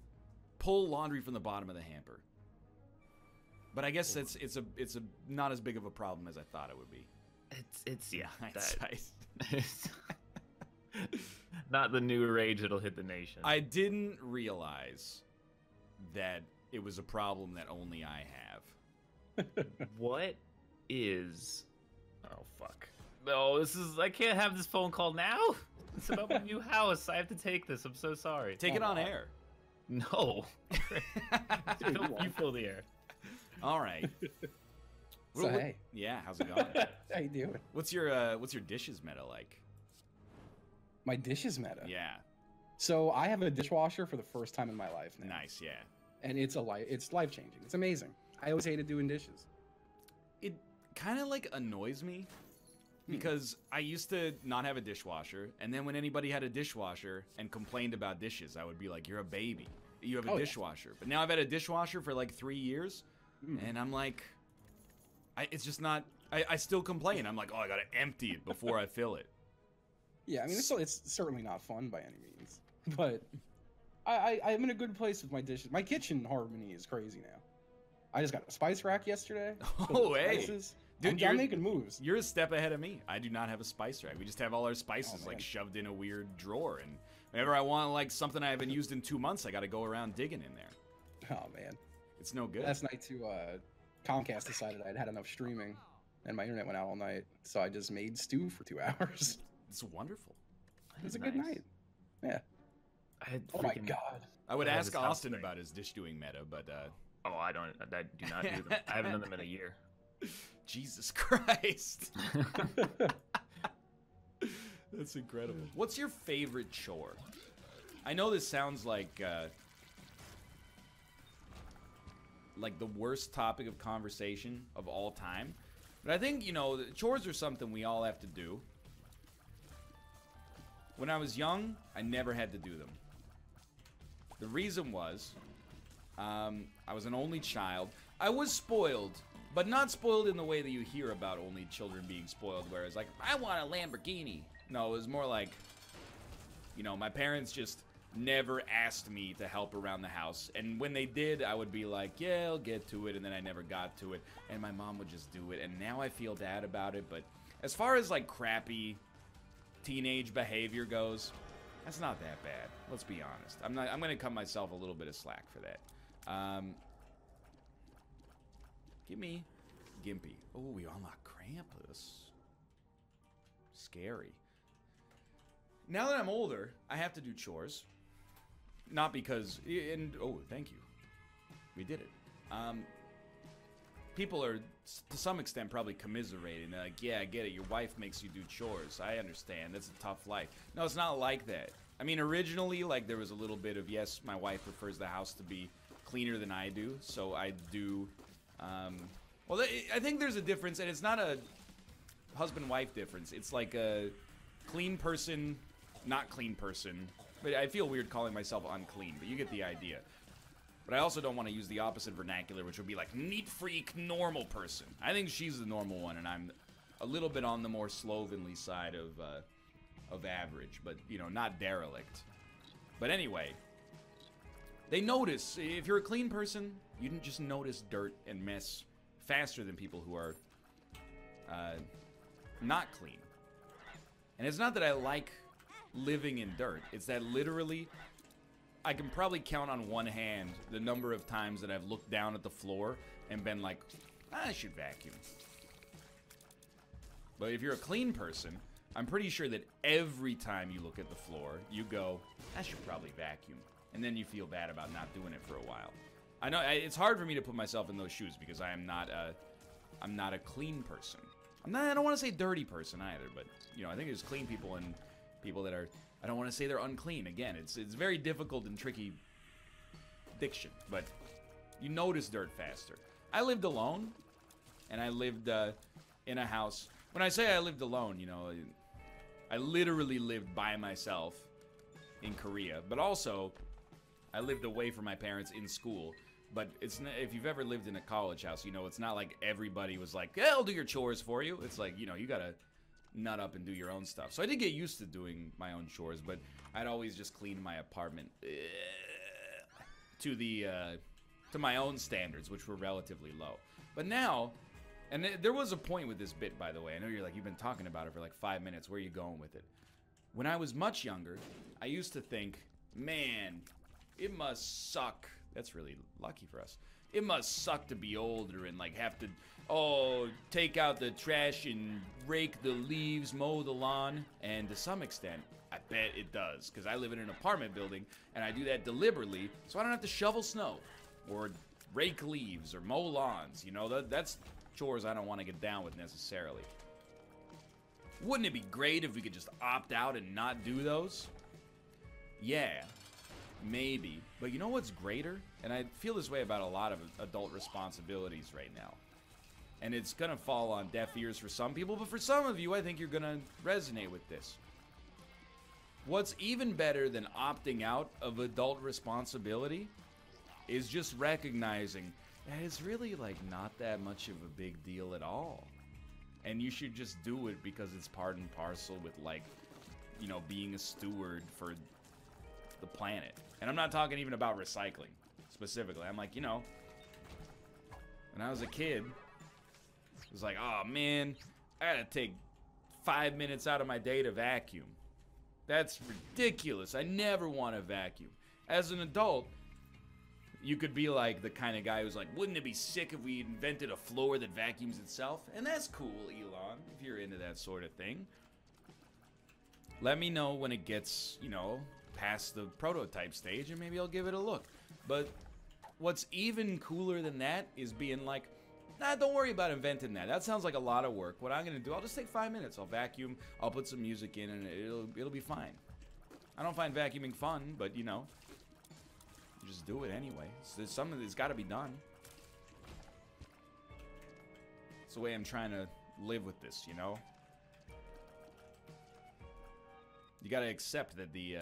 pull laundry from the bottom of the hamper. But I guess it's it's a it's a not as big of a problem as I thought it would be. It's it's yeah. that- Hindsight. <laughs> not the new rage that'll hit the nation. I didn't realize that it was a problem that only I have. <laughs> What is? Oh fuck! No, this is. I can't have this phone call now. It's about my <laughs> new house. I have to take this. I'm so sorry. Take it Oh, on wow. air. No. <laughs> <laughs> you, fill, you fill the air. All right. <laughs> So What- what- hey, Yeah, how's it going? how you doing? what's your uh what's your dishes meta like? My dishes meta. Yeah. So I have a dishwasher for the first time in my life now, Nice, yeah. and it's a life. It's life changing. It's amazing. I always hated doing dishes. It kind of like annoys me Hmm. because I used to not have a dishwasher, and then when anybody had a dishwasher and complained about dishes, I would be like, "You're a baby. You have a Oh, yeah. dishwasher." But now I've had a dishwasher for like three years, Mm. and I'm like, I, it's just not. I, I still complain. I'm like, "Oh, I gotta empty it before I fill it." Yeah, I mean, it's, it's certainly not fun by any means, <laughs> but I, I I'm in a good place with my dishes. My kitchen harmony is crazy now. I just got a spice rack yesterday. <laughs> Oh, hey. spices. Dude, I'm, you're- I'm making moves. You're a step ahead of me. I do not have a spice rack. We just have all our spices Oh, like shoved in a weird drawer, and whenever I want like something I haven't used in two months, I got to go around digging in there. Oh man, It's no good. last night too. Uh, Comcast decided I'd had enough streaming, and my internet went out all night, so I just made stew for two <laughs> hours. It's wonderful. It was a good night. Yeah. I had Oh my god. I would I ask Austin thing. about his dish doing meta, but uh, Oh, I don't. I do not do them. I haven't done them in a year. <laughs> Jesus <laughs> Christ, <laughs> that's incredible. What's your favorite chore? I know this sounds like uh, like the worst topic of conversation of all time, but I think you know chores are something we all have to do. When I was young, I never had to do them. The reason was um, I was an only child. I was spoiled, but not spoiled in the way that you hear about only children being spoiled, where it's like, I want a Lamborghini. No, it was more like, you know, my parents just never asked me to help around the house. And when they did, I would be like, yeah, I'll get to it. And then I never got to it. And my mom would just do it. And now I feel bad about it. But as far as like crappy teenage behavior goes, that's not that bad. Let's be honest. I'm not. I'm gonna cut myself a little bit of slack for that. Um, give me Gimpy. Oh, we unlock Krampus. Scary. Now that I'm older, I have to do chores. Not because, and oh, thank you. We did it. Um, people are to some extent probably commiserating. They're like, yeah, I get it. Your wife makes you do chores. I understand. That's a tough life. No, it's not like that. I mean, originally, like, there was a little bit of, yes, my wife prefers the house to be cleaner than I do. So I do, um, well, I think there's a difference, and it's not a husband wife difference. It's like a clean person, not clean person. But I feel weird calling myself unclean, but you get the idea. But I also don't want to use the opposite vernacular, which would be like neat freak, normal person. I think she's the normal one, and I'm a little bit on the more slovenly side of uh, of average, but you know, not derelict. But anyway, they notice if you're a clean person, you didn't just notice dirt and mess faster than people who are uh, not clean. And it's not that I like living in dirt. It's that literally, I can probably count on one hand the number of times that I've looked down at the floor and been like, I should vacuum. But if you're a clean person, I'm pretty sure that every time you look at the floor, you go, I should probably vacuum. And then you feel bad about not doing it for a while. I know I- it's hard for me to put myself in those shoes because I am not a, I'm not a clean person. I'm not. I don't want to say dirty person either, but you know, I think there's clean people and people that are. I don't want to say they're unclean. Again, it's it's very difficult and tricky diction, but you notice dirt faster. I lived alone, and I lived uh, in a house. When I say I lived alone, you know, I literally lived by myself in Korea, but also I lived away from my parents in school. But it's if you've ever lived in a college house, you know it's not like everybody was like, "Yeah, I'll do your chores for you." It's like you know you gotta nut up and do your own stuff. So I did get used to doing my own chores, but I'd always just clean my apartment eh, to the uh, to my own standards, which were relatively low. But now, and th- there was a point with this bit, by the way. I know you're like you've been talking about it for like five minutes. Where are you going with it? When I was much younger, I used to think, man, it must suck. That's really lucky for us. It must suck to be older and like have to, oh, take out the trash and rake the leaves, mow the lawn. And to some extent, I bet it does because I live in an apartment building and I do that deliberately so I don't have to shovel snow or rake leaves or mow lawns. You know, that, that's chores I don't want to get down with necessarily. Wouldn't it be great if we could just opt out and not do those? Yeah, maybe. But you know what's greater? And I feel this way about a lot of adult responsibilities right now. And it's going to fall on deaf ears for some people, but for some of you, I think you're going to resonate with this. What's even better than opting out of adult responsibility is just recognizing that it's really like not that much of a big deal at all. And you should just do it because it's part and parcel with like, you know, being a steward for the planet. And I'm not talking even about recycling specifically. I'm like, you know, when I was a kid, it was like, oh man, I gotta take five minutes out of my day to vacuum. That's ridiculous. I never want to vacuum. As an adult, you could be like the kind of guy who's like, wouldn't it be sick if we invented a floor that vacuums itself? And that's cool, Elon, if you're into that sort of thing. Let me know when it gets, you know, past the prototype stage and maybe I'll give it a look. But what's even cooler than that is being like, nah, don't worry about inventing that. That sounds like a lot of work. What I'm gonna do, I'll just take five minutes. I'll vacuum, I'll put some music in, and it'll it'll be fine. I don't find vacuuming fun, but you know, just do it anyway. There's something that's got to be done. It's the way I'm trying to live with this, you know. You got to accept that the, uh,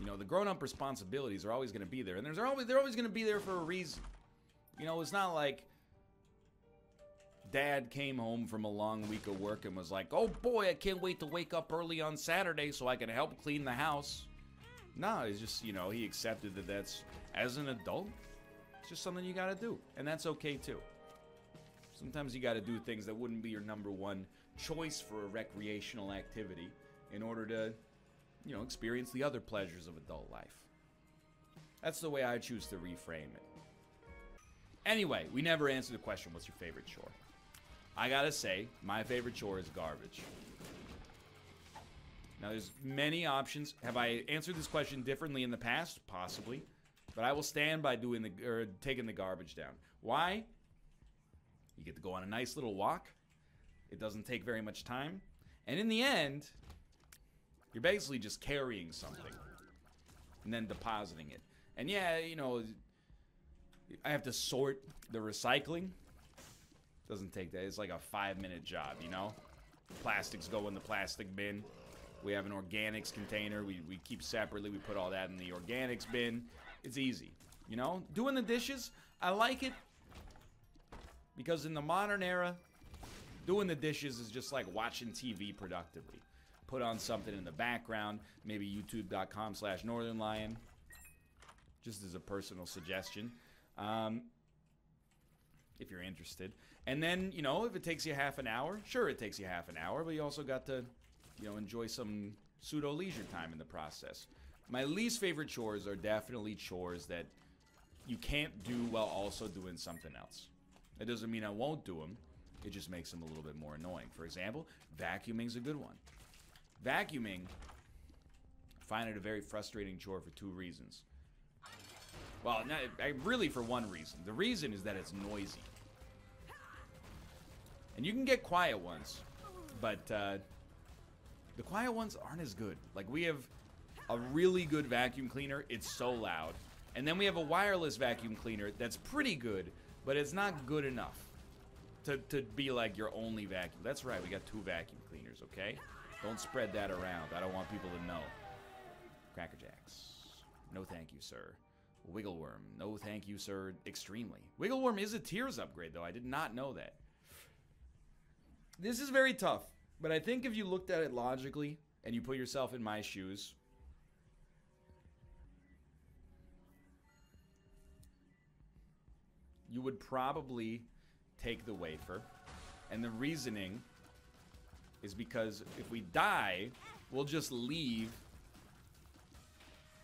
you know, the grown-up responsibilities are always going to be there, and there's always they're always going to be there for a reason. You know, it's not like dad came home from a long week of work and was like, "Oh boy, I can't wait to wake up early on Saturday so I can help clean the house." No, it's just, you know, he accepted that that's, as an adult, it's just something you gotta do. And that's okay too. Sometimes you gotta do things that wouldn't be your number one choice for a recreational activity in order to, you know, experience the other pleasures of adult life. That's the way I choose to reframe it. Anyway, we never answered the question what's your favorite chore? I gotta say, my favorite chore is garbage. Now, there's many options. Have I answered this question differently in the past? Possibly. But I will stand by doing the or taking the garbage down. Why? You get to go on a nice little walk. It doesn't take very much time. And in the end, you're basically just carrying something and then depositing it. And yeah, you know, I have to sort the recycling. Doesn't take that. It's like a five minute job, you know? Plastics go in the plastic bin. We have an organics container. We, we keep separately. We put all that in the organics bin. It's easy. You know? Doing the dishes, I like it because in the modern era, doing the dishes is just like watching TV productively. Put on something in the background, maybe youtube.com slash Northernlion, just as a personal suggestion. Um, if you're interested. And then, you know, if it takes you half an hour, sure, it takes you half an hour, but you also got to, you know, enjoy some pseudo leisure time in the process. My least favorite chores are definitely chores that you can't do while also doing something else. That doesn't mean I won't do them. It just makes them a little bit more annoying. For example, vacuuming's a good one. Vacuuming, I find it a very frustrating chore for two reasons. Well, not, really for one reason. The reason is that it's noisy. And you can get quiet ones, but uh, the quiet ones aren't as good. Like we have a really good vacuum cleaner. It's so loud. And then we have a wireless vacuum cleaner that's pretty good, but it's not good enough to, to be like your only vacuum. That's right, we got two vacuum cleaners, okay? Don't spread that around. I don't want people to know. Cracker Jacks. No thank you, sir. Wiggle Worm. No thank you, sir. Extremely. Wiggle Worm is a Tears upgrade, though. I did not know that. This is very tough, but I think if you looked at it logically and you put yourself in my shoes, you would probably take the wafer. And the reasoning is because if we die, we'll just leave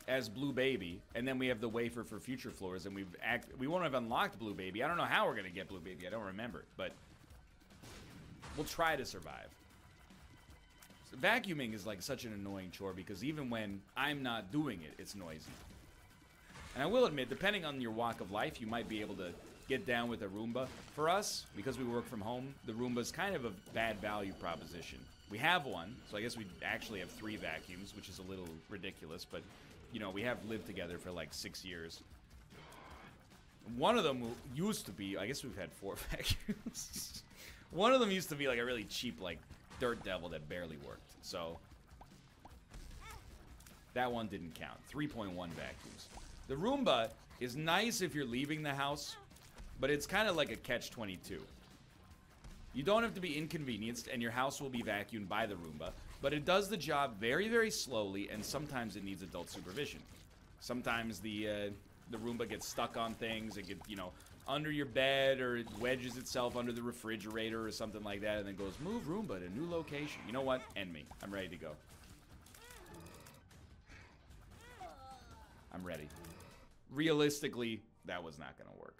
as Blue Baby, and then we have the wafer for future floors, and we've act we won't have unlocked Blue Baby. I don't know how we're gonna get Blue Baby. I don't remember, but we'll try to survive. So vacuuming is like such an annoying chore because even when I'm not doing it, it's noisy. And I will admit, depending on your walk of life, you might be able to get down with a Roomba. For us, because we work from home, the Roomba's kind of a bad value proposition. We have one, so I guess we actually have three vacuums, which is a little ridiculous, but you know, we have lived together for like six years. One of them used to be, I guess we've had four <laughs> vacuums. One of them used to be like a really cheap, like, Dirt Devil that barely worked. So, that one didn't count. 3.1 vacuums. The Roomba is nice if you're leaving the house, but it's kind of like a catch-22. You don't have to be inconvenienced, and your house will be vacuumed by the Roomba, but it does the job very, very slowly, and sometimes it needs adult supervision. Sometimes the uh, the Roomba gets stuck on things, it gets, you know, under your bed, or it wedges itself under the refrigerator or something like that, and then goes, move Roomba to a new location. You know what? End me. I'm ready to go. I'm ready. Realistically, that was not going to work.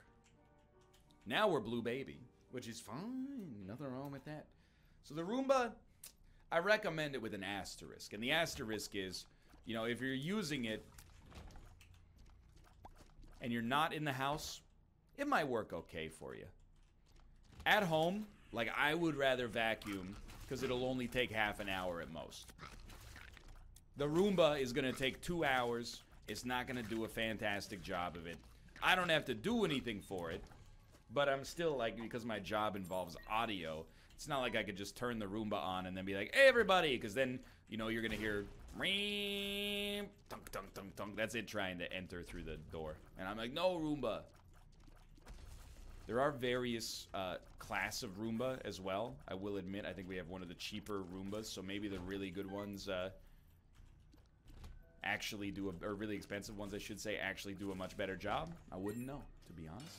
Now we're Blue Baby, which is fine. Nothing wrong with that. So the Roomba, I recommend it with an asterisk. And the asterisk is, you know, if you're using it and you're not in the house, it might work okay for you. At home, like I would rather vacuum because it'll only take half an hour at most. The Roomba is going to take two hours. It's not going to do a fantastic job of it. I don't have to do anything for it, but I'm still like, because my job involves audio, it's not like I could just turn the Roomba on and then be like, hey, everybody, because then, you know, you're going to hear, ring, tunk, tunk, tunk, tunk. That's it trying to enter through the door. And I'm like, no, Roomba. There are various uh, class of Roomba as well. I will admit, I think we have one of the cheaper Roombas, so maybe the really good ones uh, actually do a, or really expensive ones, I should say, actually do a much better job. I wouldn't know, to be honest.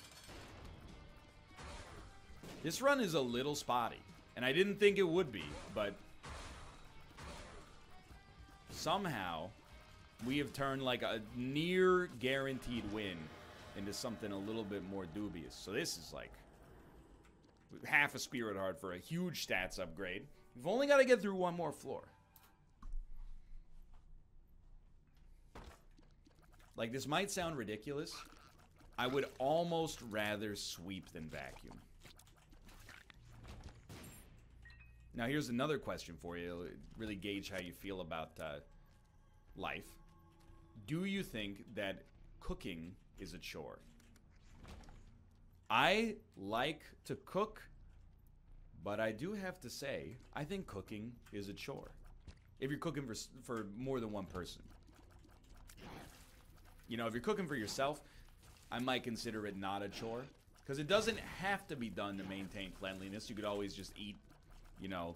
This run is a little spotty, and I didn't think it would be, but somehow we have turned like a near guaranteed win into something a little bit more dubious. So this is like half a spirit heart for a huge stats upgrade. We've only got to get through one more floor. Like this might sound ridiculous. I would almost rather sweep than vacuum. Now here's another question for you. Really gauge how you feel about uh, life. Do you think that cooking is a chore? I like to cook, but I do have to say, I think cooking is a chore. If you're cooking for, for more than one person. You know, if you're cooking for yourself, I might consider it not a chore. Because it doesn't have to be done to maintain cleanliness. You could always just eat, you know,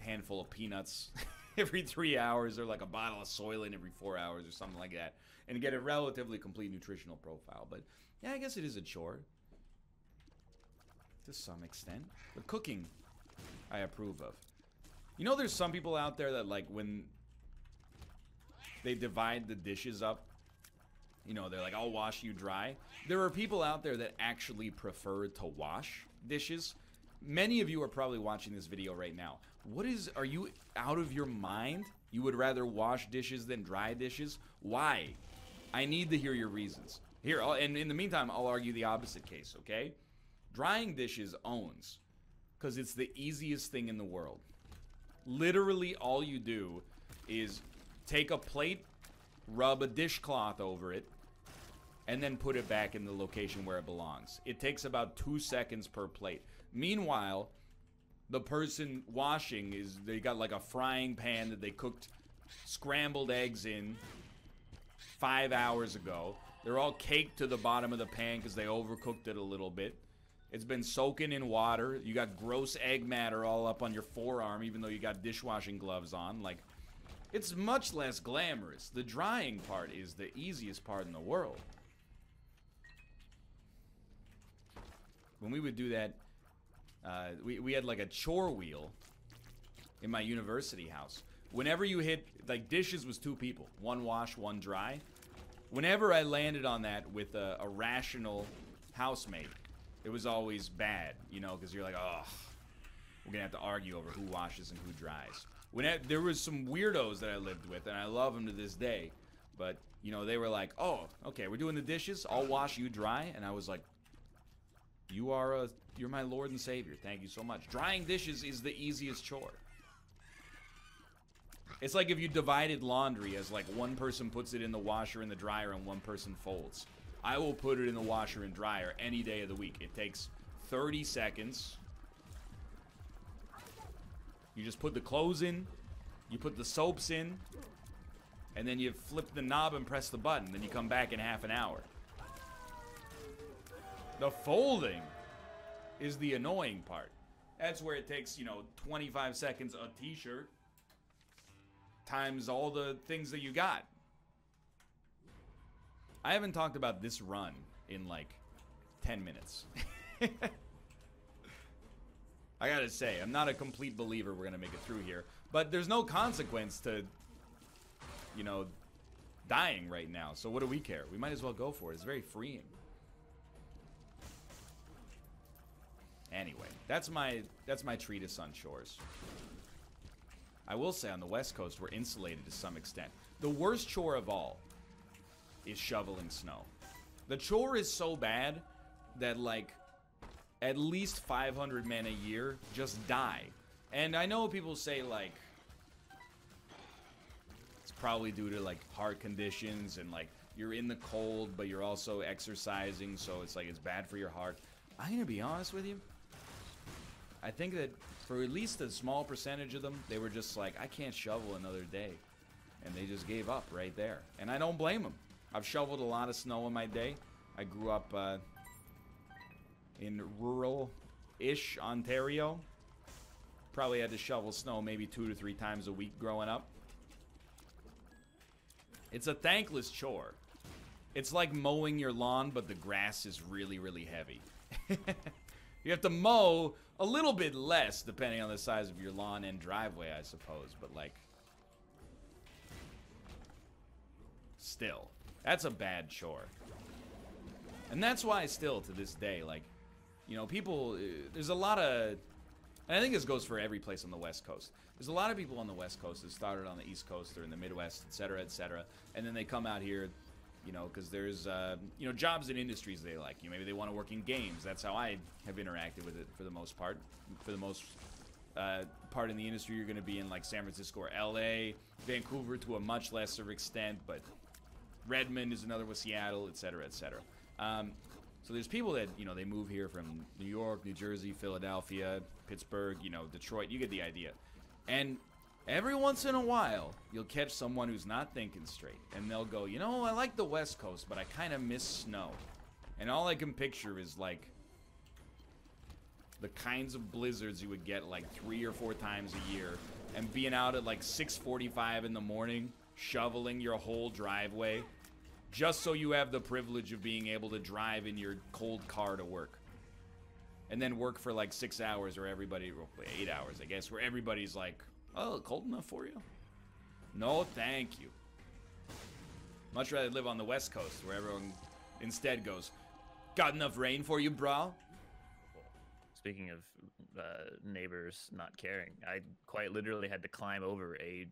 handful of peanuts <laughs> every three hours or like a bottle of Soylent every four hours or something like that. And get a relatively complete nutritional profile. But yeah, I guess it is a chore. to some extent. But cooking, I approve of. You know, there's some people out there that like when they divide the dishes up. You know, they're like, I'll wash you dry. There are people out there that actually prefer to wash dishes. Many of you are probably watching this video right now. What is, are you out of your mind? You would rather wash dishes than dry dishes? Why? I need to hear your reasons. Here, I'll, and in the meantime, I'll argue the opposite case, okay? Drying dishes owns because it's the easiest thing in the world. Literally, all you do is take a plate, rub a dishcloth over it, and then put it back in the location where it belongs. It takes about two seconds per plate. Meanwhile, the person washing is they got like a frying pan that they cooked scrambled eggs in five hours ago. They're all caked to the bottom of the pan because they overcooked it a little bit. It's been soaking in water. You got gross egg matter all up on your forearm, even though you got dishwashing gloves on. Like, it's much less glamorous. The drying part is the easiest part in the world. When we would do that, uh, we, we had like a chore wheel in my university house. Whenever you hit, like, dishes was two people one wash, one dry. Whenever I landed on that with a, a rational housemate, it was always bad, you know, because you're like, oh, we're gonna have to argue over who washes and who dries. When I, there was some weirdos that I lived with, and I love them to this day, but you know, they were like, oh, okay, we're doing the dishes. I'll wash, you dry, and I was like, you are a, you're my Lord and Savior. Thank you so much. Drying dishes is the easiest chore. It's like if you divided laundry as like one person puts it in the washer and the dryer and one person folds. I will put it in the washer and dryer any day of the week. It takes 30 seconds. You just put the clothes in, you put the soaps in, and then you flip the knob and press the button. Then you come back in half an hour. The folding is the annoying part. That's where it takes, you know, 25 seconds a t-shirt times all the things that you got. I haven't talked about this run in like 10 minutes. <laughs> I gotta say, I'm not a complete believer we're gonna make it through here, but there's no consequence to, you know, dying right now. So what do we care? We might as well go for it. It's very freeing. Anyway, that's my that's my treatise on chores. I will say on the West Coast we're insulated to some extent. The worst chore of all is shoveling snow. The chore is so bad that like at least 500 men a year just die. And I know people say like it's probably due to like heart conditions and like you're in the cold but you're also exercising so it's like it's bad for your heart. I'm going to be honest with you. I think that for at least a small percentage of them, they were just like, I can't shovel another day. And they just gave up right there. And I don't blame them. I've shoveled a lot of snow in my day. I grew up uh, in rural-ish Ontario. Probably had to shovel snow maybe two to three times a week growing up. It's a thankless chore. It's like mowing your lawn, but the grass is really, really heavy. <laughs> you have to mow a little bit less depending on the size of your lawn and driveway, I suppose, but like still, that's a bad chore. And that's why still to this day like you know, people uh, there's a lot of and I think this goes for every place on the West Coast. There's a lot of people on the West Coast that started on the East Coast or in the Midwest, et cetera, et cetera, and then they come out here you know, because there's, uh, you know, jobs and industries they like. You know, maybe they want to work in games. That's how I have interacted with it for the most part. For the most uh, part in the industry, you're going to be in like San Francisco or L.A., Vancouver to a much lesser extent, but Redmond is another with Seattle, et cetera, et cetera. Um, so there's people that you know they move here from New York, New Jersey, Philadelphia, Pittsburgh, you know, Detroit. You get the idea. And Every once in a while, you'll catch someone who's not thinking straight, and they'll go, you know, I like the West Coast, but I kind of miss snow. And all I can picture is like the kinds of blizzards you would get like three or four times a year, and being out at like 6:45 in the morning, shoveling your whole driveway, just so you have the privilege of being able to drive in your cold car to work. and then work for like six hours or everybody, well, eight hours, I guess, where everybody's like, oh, cold enough for you? No, thank you. Much rather live on the West Coast where everyone instead goes, got enough rain for you, bro? Speaking of uh, neighbors not caring, I quite literally had to climb over a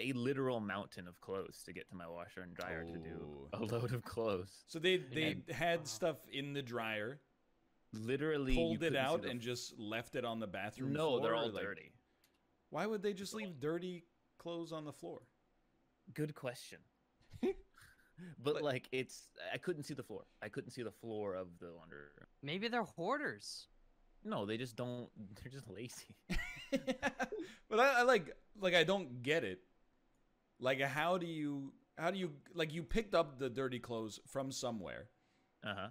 a literal mountain of clothes to get to my washer and dryer to do a load of clothes. So they they had stuff in the dryer, Literally, pulled it out, and just left it on the bathroom no, floor? they're all like- dirty. Why would they just leave dirty clothes on the floor? Good question. <laughs> but like, it's I couldn't see the floor. I couldn't see the floor of the laundry room. Maybe they're hoarders. No, they just don't. <laughs> They're just lazy. <laughs> but I, I like like I don't get it. Like how do you how do you like you picked up the dirty clothes from somewhere Uh huh.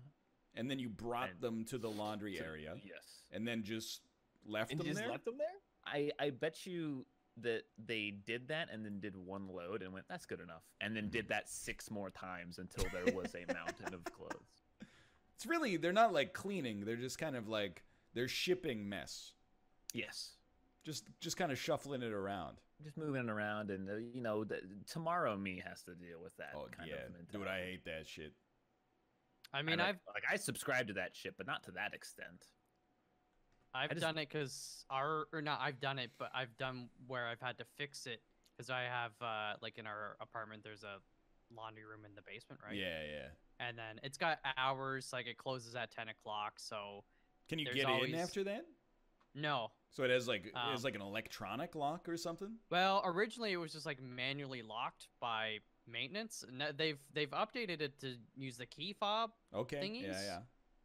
and then you brought And- them to the laundry area Yes. and then just left And them just there? left them there? I I bet you that they did that and then did one load and went that's good enough and then did that six more times until there was a mountain of <laughs> clothes. It's really they're not like cleaning, they're just kind of like they're shipping mess. Yes. Just just kind of shuffling it around. Just moving it around and uh, you know the, tomorrow me has to deal with that Oh kind yeah, of dude, I hate that shit. I I mean, like, I've like I subscribe to that shit, but not to that extent. I've just- done it because our or not. I've done it, but I've done where I've had to fix it because I have uh like in our apartment there's a laundry room in the basement, right? Yeah, yeah. And then it's got hours. Like it closes at ten o'clock. So Can you get in after that? no. So it has like it has Um, like an electronic lock or something? Well, originally it was just like manually locked by maintenance. and They've they've updated it to use the key fob, Okay. Thingies. Yeah, yeah.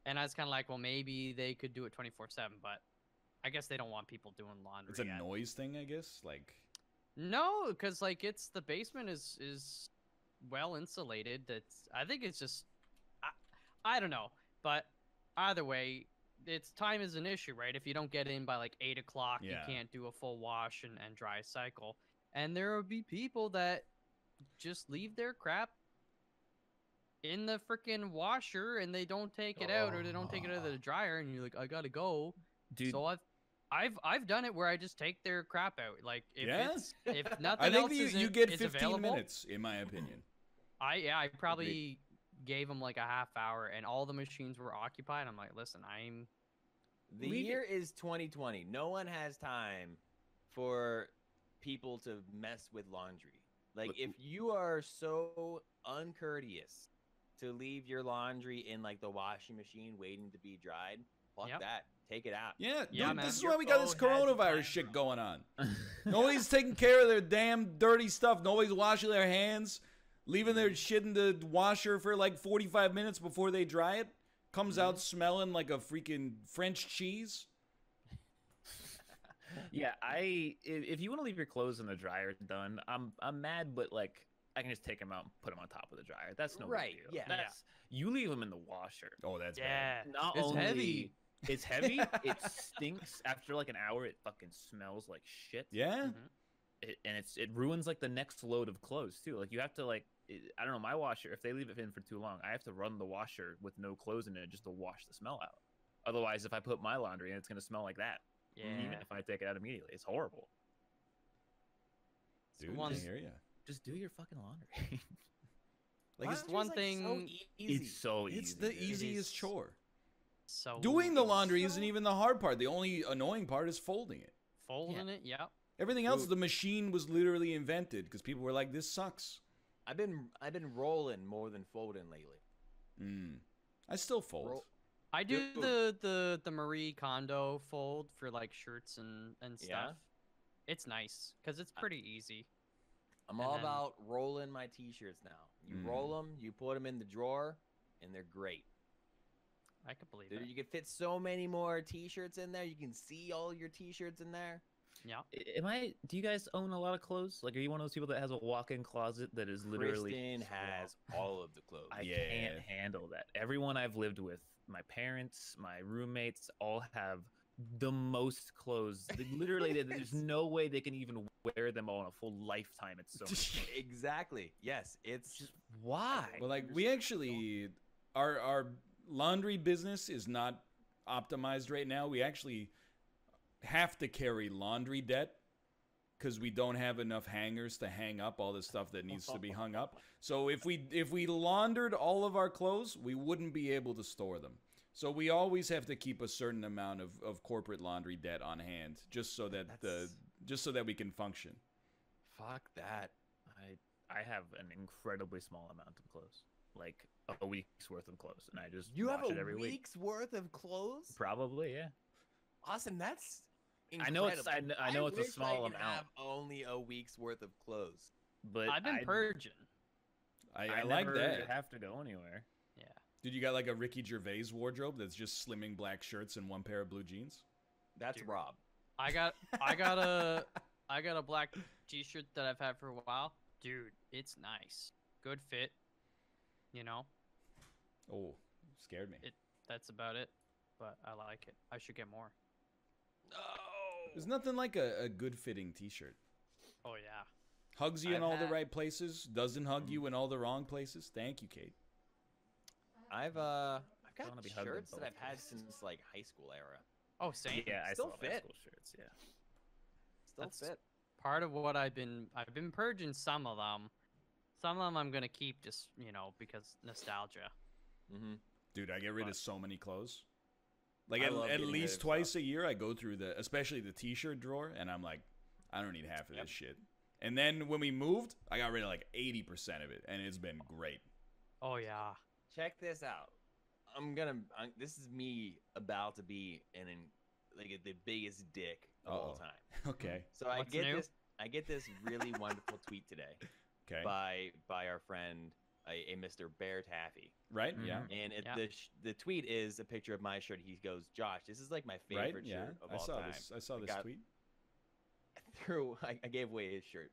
And I was kind of like, well, maybe they could do it twenty four seven, but I guess they don't want people doing laundry. It's a yet. noise thing, I guess. Like No, because like it's the basement is is well insulated. That's I think it's just I, I don't know, but either way, it's time is an issue, right? If you don't get in by like eight o'clock, Yeah. you can't do a full wash and, and dry cycle, and there will be people that just leave their crap in the freaking washer and they don't take it out or they don't take it out of the oh. dryer, and you're like, I gotta go. Dude, So I've I've I've done it where I just take their crap out. Like if Yeah? it's if <laughs> nothing I think else you, isn't- you get 15 available, minutes, in my opinion. I yeah, I probably gave them like a half hour, and all the machines were occupied. I'm like, listen, I'm The We- year is 2020. No one has time for people to mess with laundry. Like, Look- if you are so uncourteous to leave your laundry in like the washing machine waiting to be dried, fuck Yep. that. Take it out. Yeah, Yeah, dude, this is Your why we got this phone has a coronavirus shit bomb. going on. <laughs> Nobody's taking care of their damn dirty stuff. Nobody's washing their hands, leaving their shit in the washer for like 45 minutes before they dry it. Comes out mm-hmm. smelling like a freaking French cheese. <laughs> yeah, I if, if you want to leave your clothes in the dryer done, I'm I'm mad, but like I can just take them out and put them on top of the dryer. That's no big Right, deal. yeah. That's, You leave them in the washer. Oh, that's bad. yeah. Not It's only heavy. it's heavy, <laughs> it stinks after like an hour. It fucking smells like shit. Yeah? Mm-hmm. it, and it's it ruins like the next load of clothes too. Like you have to like it, I don't know my washer. If they leave it in for too long, I have to run the washer with no clothes in it just to wash the smell out. Otherwise, if I put my laundry in, it's gonna smell like that. Yeah. Even if I take it out immediately, it's horrible. Dude, one- I hear ya. Just do your fucking laundry. <laughs> Like, it's, one so thing- easy. it's so easy. it's the dude. easiest is. chore. So Doing the easy. laundry isn't even the hard part. The only annoying part is folding it. folding it. Yep. Everything else, Dude. the machine was literally invented because people were like, this sucks. I've been I've been rolling more than folding lately. Mm. I still fold. Roll- I do Dude. the the the Marie Kondo fold for like shirts and and stuff. Yeah? It's nice because it's pretty easy. I'm And all then- about rolling my t-shirts now. You Mm. roll them, you put them in the drawer, and they're great. I could believe Dude, it. you can fit so many more t-shirts in there. You can see all your t-shirts in there. Yeah. Am I? Do you guys own a lot of clothes? Like, are you one of those people that has a walk-in closet that is literally? Kristen full? has all of the clothes. I Yeah. can't handle that. Everyone I've lived with, my parents, my roommates, all have the most clothes. They literally, there- there's <laughs> no way they can even wear them all in a full lifetime. It's so much. <laughs> exactly. Yes, it's Just why? Well, like we actually, our our laundry business is not optimized right now. We actually have to carry laundry debt because we don't have enough hangers to hang up all the stuff that needs to be hung up. So if we if we laundered all of our clothes, we wouldn't be able to store them. So we always have to keep a certain amount of, of corporate laundry debt on hand, just so that the just so that we can function. Fuck that. I I have an incredibly small amount of clothes, like a week's worth of clothes, and I just You have wash a it every week. week's worth of clothes? Probably, yeah. Awesome. that's incredible. I know it's- I incredible. kn- I know it's a wish I small could amount. Have only a week's worth of clothes. But I've been I, purging. I, I, I, like never that. Have to go anywhere. Yeah. Dude, you got like a Ricky Gervais wardrobe that's just slimming black shirts and one pair of blue jeans. That's Dude. Rob. I got I got a <laughs> I got a black t-shirt that I've had for a while. Dude, it's nice. Good fit. You know, Oh, scared me. It- that's about it. But I like it. I should get more. No. There's nothing like a, a good fitting t-shirt. Oh yeah. Hugs you in I've all the right places, doesn't hug you mm. in all the wrong places. Thank you, Kate. I've uh I've got wanna be shirts that I've had since like high school era. Oh, same. Yeah, I Still still high fit. school shirts. Yeah. Still That's- fit. Part of what I've been I've been purging some of them. Some of them I'm gonna keep just you know because nostalgia. Mm-hmm. Dude, I get rid of so many clothes. Like I at, at least twice stuff. a year, I go through the, especially the t-shirt drawer, and I'm like, I don't need half of Yep. this shit. And then when we moved, I got rid of like 80% of it, and it's been great. Oh yeah. Check this out. I'm gonna. i this is me about to be in an like the biggest dick of all Uh-oh. time. <laughs> Okay, So I get new? this. I get this really <laughs> wonderful tweet today okay, by by our friend a, a Mr. Bear Taffy, right? Mm-hmm. Yeah, and it, Yeah. the sh- the tweet is a picture of my shirt. He goes, "Josh, this is like my right. favorite Yeah, shirt of I all saw time." this. I saw I this got- tweet. <laughs> Through, I, I gave away his shirt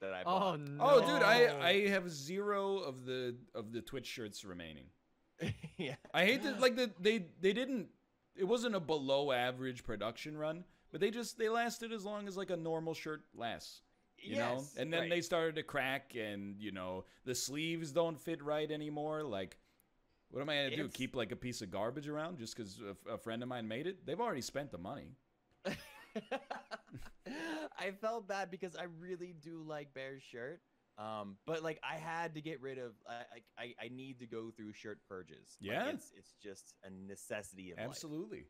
that I Oh no. Oh, dude, I I have zero of the of the Twitch shirts remaining. <laughs> yeah. I hate that like the they they didn't it wasn't a below average production run, but they just they lasted as long as like a normal shirt lasts. You know? And then right. they started to crack and you know, the sleeves don't fit right anymore. Like what am I gonna do? It's- Keep like a piece of garbage around just because a, a friend of mine made it? They've already spent the money. <laughs> <laughs> I felt bad because I really do like Bear's shirt. Um, but like I had to get rid of. I I, I- I need to go through shirt purges. Like, Yeah. it's it's just a necessity of life. Absolutely.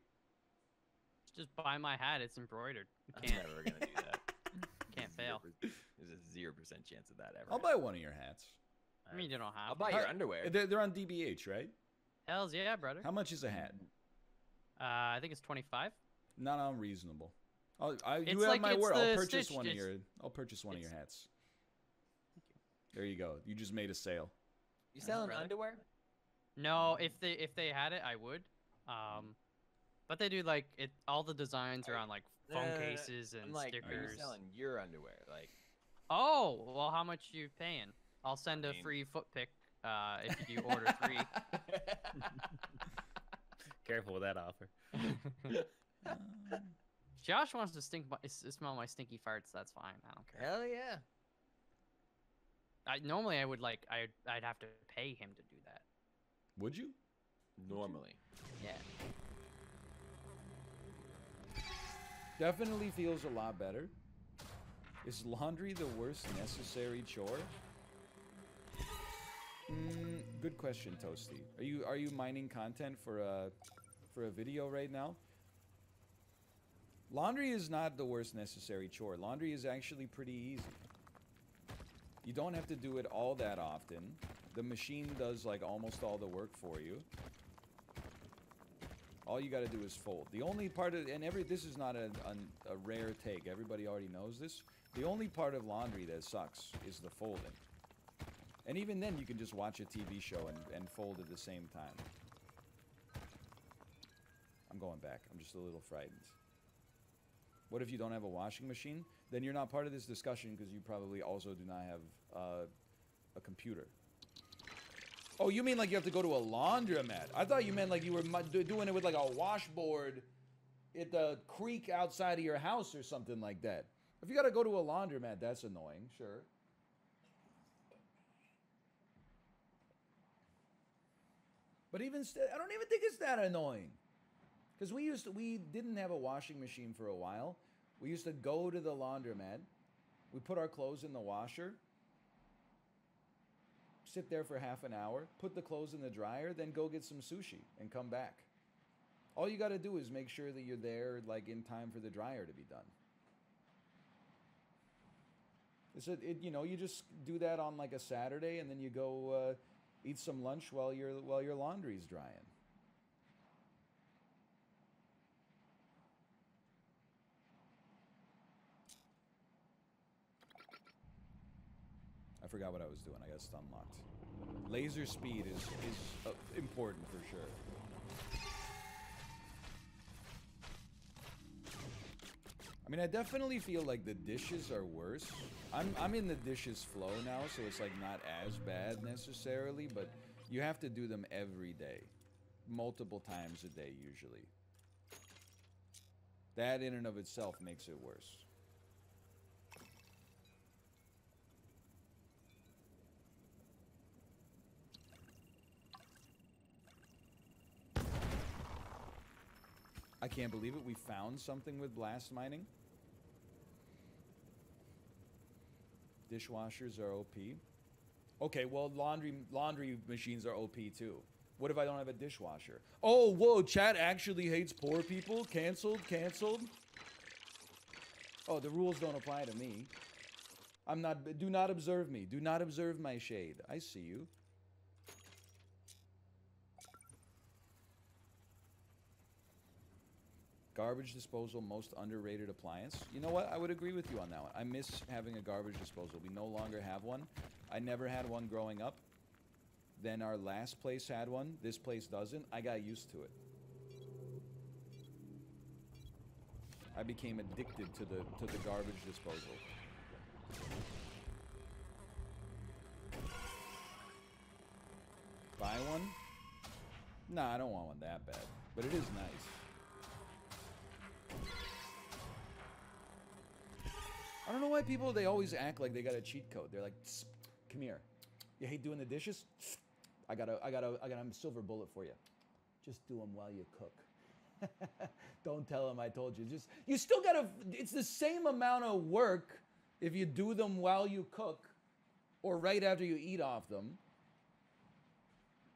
Just buy my hat. It's embroidered. You I'm can't never gonna do that. <laughs> can't fail. There's a zero percent chance of that ever. I'll buy one of your hats. I mean, you don't have. I'll to. buy your underwear. They're, they're on DBH, right? Hell's yeah, brother. How much is a hat? Uh, I think it's 25. Not unreasonable. I'll, I, you It's have like my word. I'll purchase stitch- one of your. I'll purchase one of your it's- hats. There you go. You just made a sale. You selling brother. underwear? No, if they if they had it, I would. Um, but they do like it. All the designs are on like phone no. cases and I'm like, are you stickers. selling your underwear? Like, Oh, well, how much you paying? I'll send a mean- free foot pick uh, if you do order three. <laughs> <laughs> Careful with that offer. <laughs> Josh wants to stink my, s- smell my stinky farts. That's fine. I don't care. Hell yeah. I, normally, I would like I I'd have to pay him to do that. Would you? Normally. Yeah. Definitely feels a lot better. Is laundry the worst necessary chore? Mm, good question, Toasty. Are you are you mining content for a for a video right now? Laundry is not the worst necessary chore. Laundry is actually pretty easy. You don't have to do it all that often. The machine does like almost all the work for you. All you got to do is fold. The only part of and every this is not a, a, a rare take. Everybody already knows this. The only part of laundry that sucks is the folding. And even then, you can just watch a TV show and, and fold at the same time. I'm going back. I'm just a little frightened. What if you don't have a washing machine? Then you're not part of this discussion because you probably also do not have uh, a computer. Oh, you mean like you have to go to a laundromat? I thought you meant like you were doing it with like a washboard at the creek outside of your house or something like that. If you got to go to a laundromat, that's annoying. Sure. But even still, I don't even think it's that annoying. Because we used to, we didn't have a washing machine for a while. We used to go to the laundromat. We put our clothes in the washer. Sit there for half an hour, put the clothes in the dryer, then go get some sushi and come back. All you got to do is make sure that you're there like in time for the dryer to be done. A, it, you know, you just do that on like a Saturday, and then you go uh, eat some lunch while your while your laundry's drying. Forgot what I was doing. I got stun locked. Laser speed is is uh, important for sure. I mean, I definitely feel like the dishes are worse. I'm I'm in the dishes flow now, so it's like not as bad necessarily, but you have to do them every day, multiple times a day usually. That in and of itself makes it worse. I can't believe it. We found something with blast mining. Dishwashers are OP. Okay, well, laundry laundry machines are OP too. What if I don't have a dishwasher? Oh, whoa! Chat actually hates poor people. Cancelled. Cancelled. Oh, the rules don't apply to me. I'm not. Do not observe me. Do not observe my shade. I see you. Garbage disposal, most underrated appliance. You know what? I would agree with you on that one. I miss having a garbage disposal. We no longer have one. I never had one growing up. Then our last place had one. This place doesn't. I got used to it. I became addicted to the to the garbage disposal. Buy one? Nah, I don't want one that bad. But it is nice. I don't know why people they always act like they got a cheat code. They're like, "Come here, you hate doing the dishes? I got a, I got a, I got a silver bullet for you. Just do them while you cook. <laughs> don't tell them I told you. Just you still gotta. It's the same amount of work if you do them while you cook, or right after you eat off them.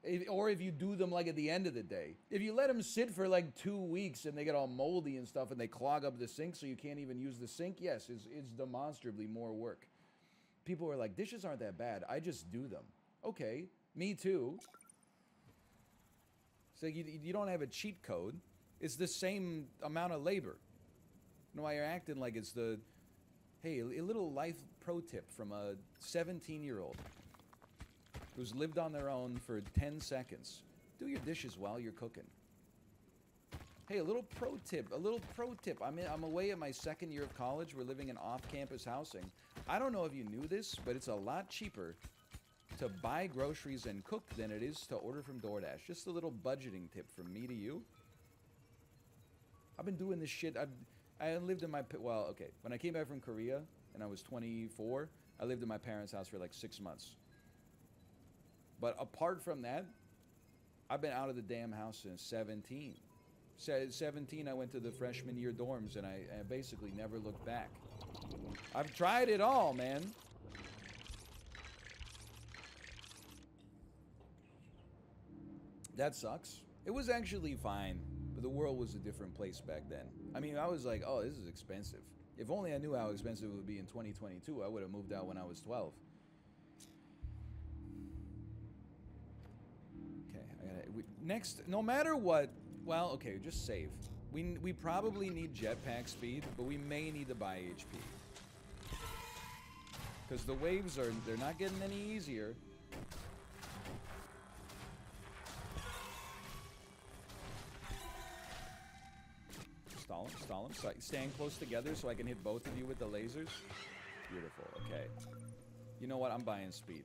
If, or if you do them like at the end of the day. If you let them sit for like two weeks and they get all moldy and stuff and they clog up the sink so you can't even use the sink, yes, it's, it's demonstrably more work. People are like, dishes aren't that bad. I just do them. Okay, me too. So you, you don't have a cheat code. It's the same amount of labor. You know why you're acting like it's the, hey, a little life pro tip from a 17 year old who's lived on their own for 10 seconds. Do your dishes while you're cooking. Hey, a little pro tip, a little pro tip. I'm, in, I'm away at my second year of college. We're living in off campus housing. I don't know if you knew this, but it's a lot cheaper to buy groceries and cook than it is to order from DoorDash. Just a little budgeting tip from me to you. I've been doing this shit. I've, I lived in my, well, okay. When I came back from Korea and I was 24, I lived in my parents' house for like six months. But apart from that, I've been out of the damn house since 17. Se- 17, I went to the freshman year dorms and I, I basically never looked back. I've tried it all, man. That sucks. It was actually fine, but the world was a different place back then. I mean, I was like, oh, this is expensive. If only I knew how expensive it would be in 2022, I would have moved out when I was 12. Next, no matter what, well, okay, just save. We, we probably need jetpack speed, but we may need to buy HP. Because the waves are, they're not getting any easier. Stall him, stall him. So stand close together so I can hit both of you with the lasers. Beautiful, okay. You know what? I'm buying speed.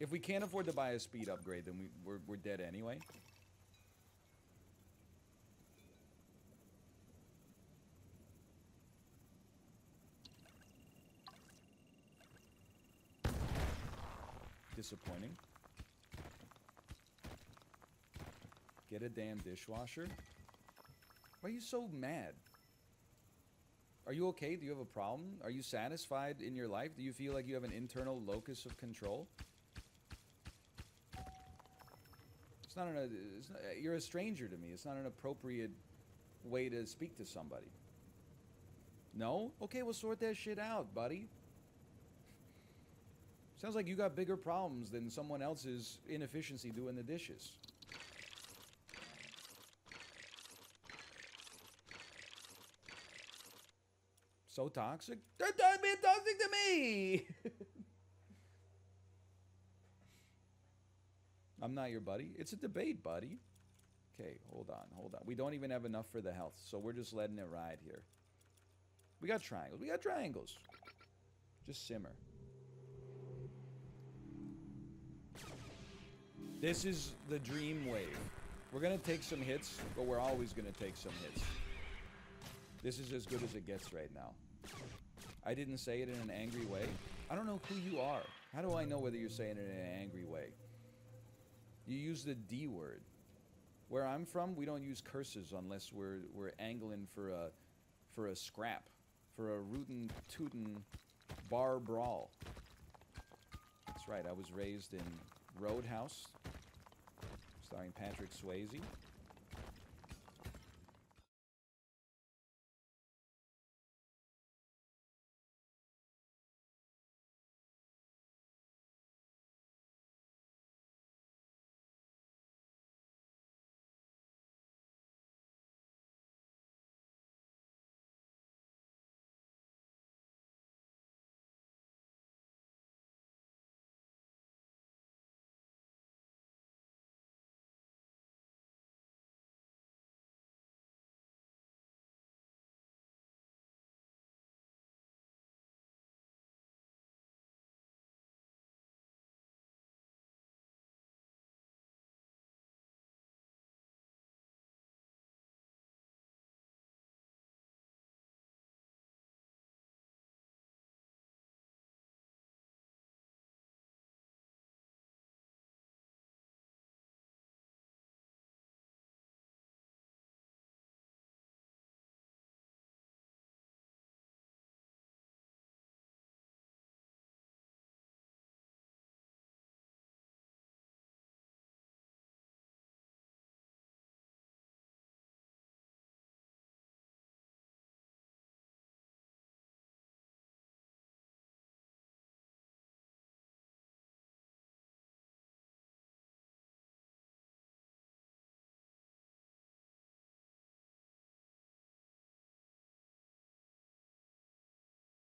If we can't afford to buy a speed upgrade, then we, we're, we're dead anyway. Disappointing. Get a damn dishwasher. Why are you so mad? Are you okay? Do you have a problem? Are you satisfied in your life? Do you feel like you have an internal locus of control? It's not an. Uh, it's not, uh, you're a stranger to me. It's not an appropriate way to speak to somebody. No? Okay, we'll sort that shit out, buddy. Sounds like you got bigger problems than someone else's inefficiency doing the dishes. So toxic? They're done being toxic to me! <laughs> I'm not your buddy. It's a debate, buddy. Okay, hold on, hold on. We don't even have enough for the health, so we're just letting it ride here. We got triangles. We got triangles. Just simmer. This is the dream wave. We're gonna take some hits, but we're always gonna take some hits. This is as good as it gets right now. I didn't say it in an angry way. I don't know who you are. How do I know whether you're saying it in an angry way? You use the D word. Where I'm from, we don't use curses unless we're we're angling for a for a scrap, for a rootin' tootin' bar brawl. That's right. I was raised in Roadhouse, starring Patrick Swayze.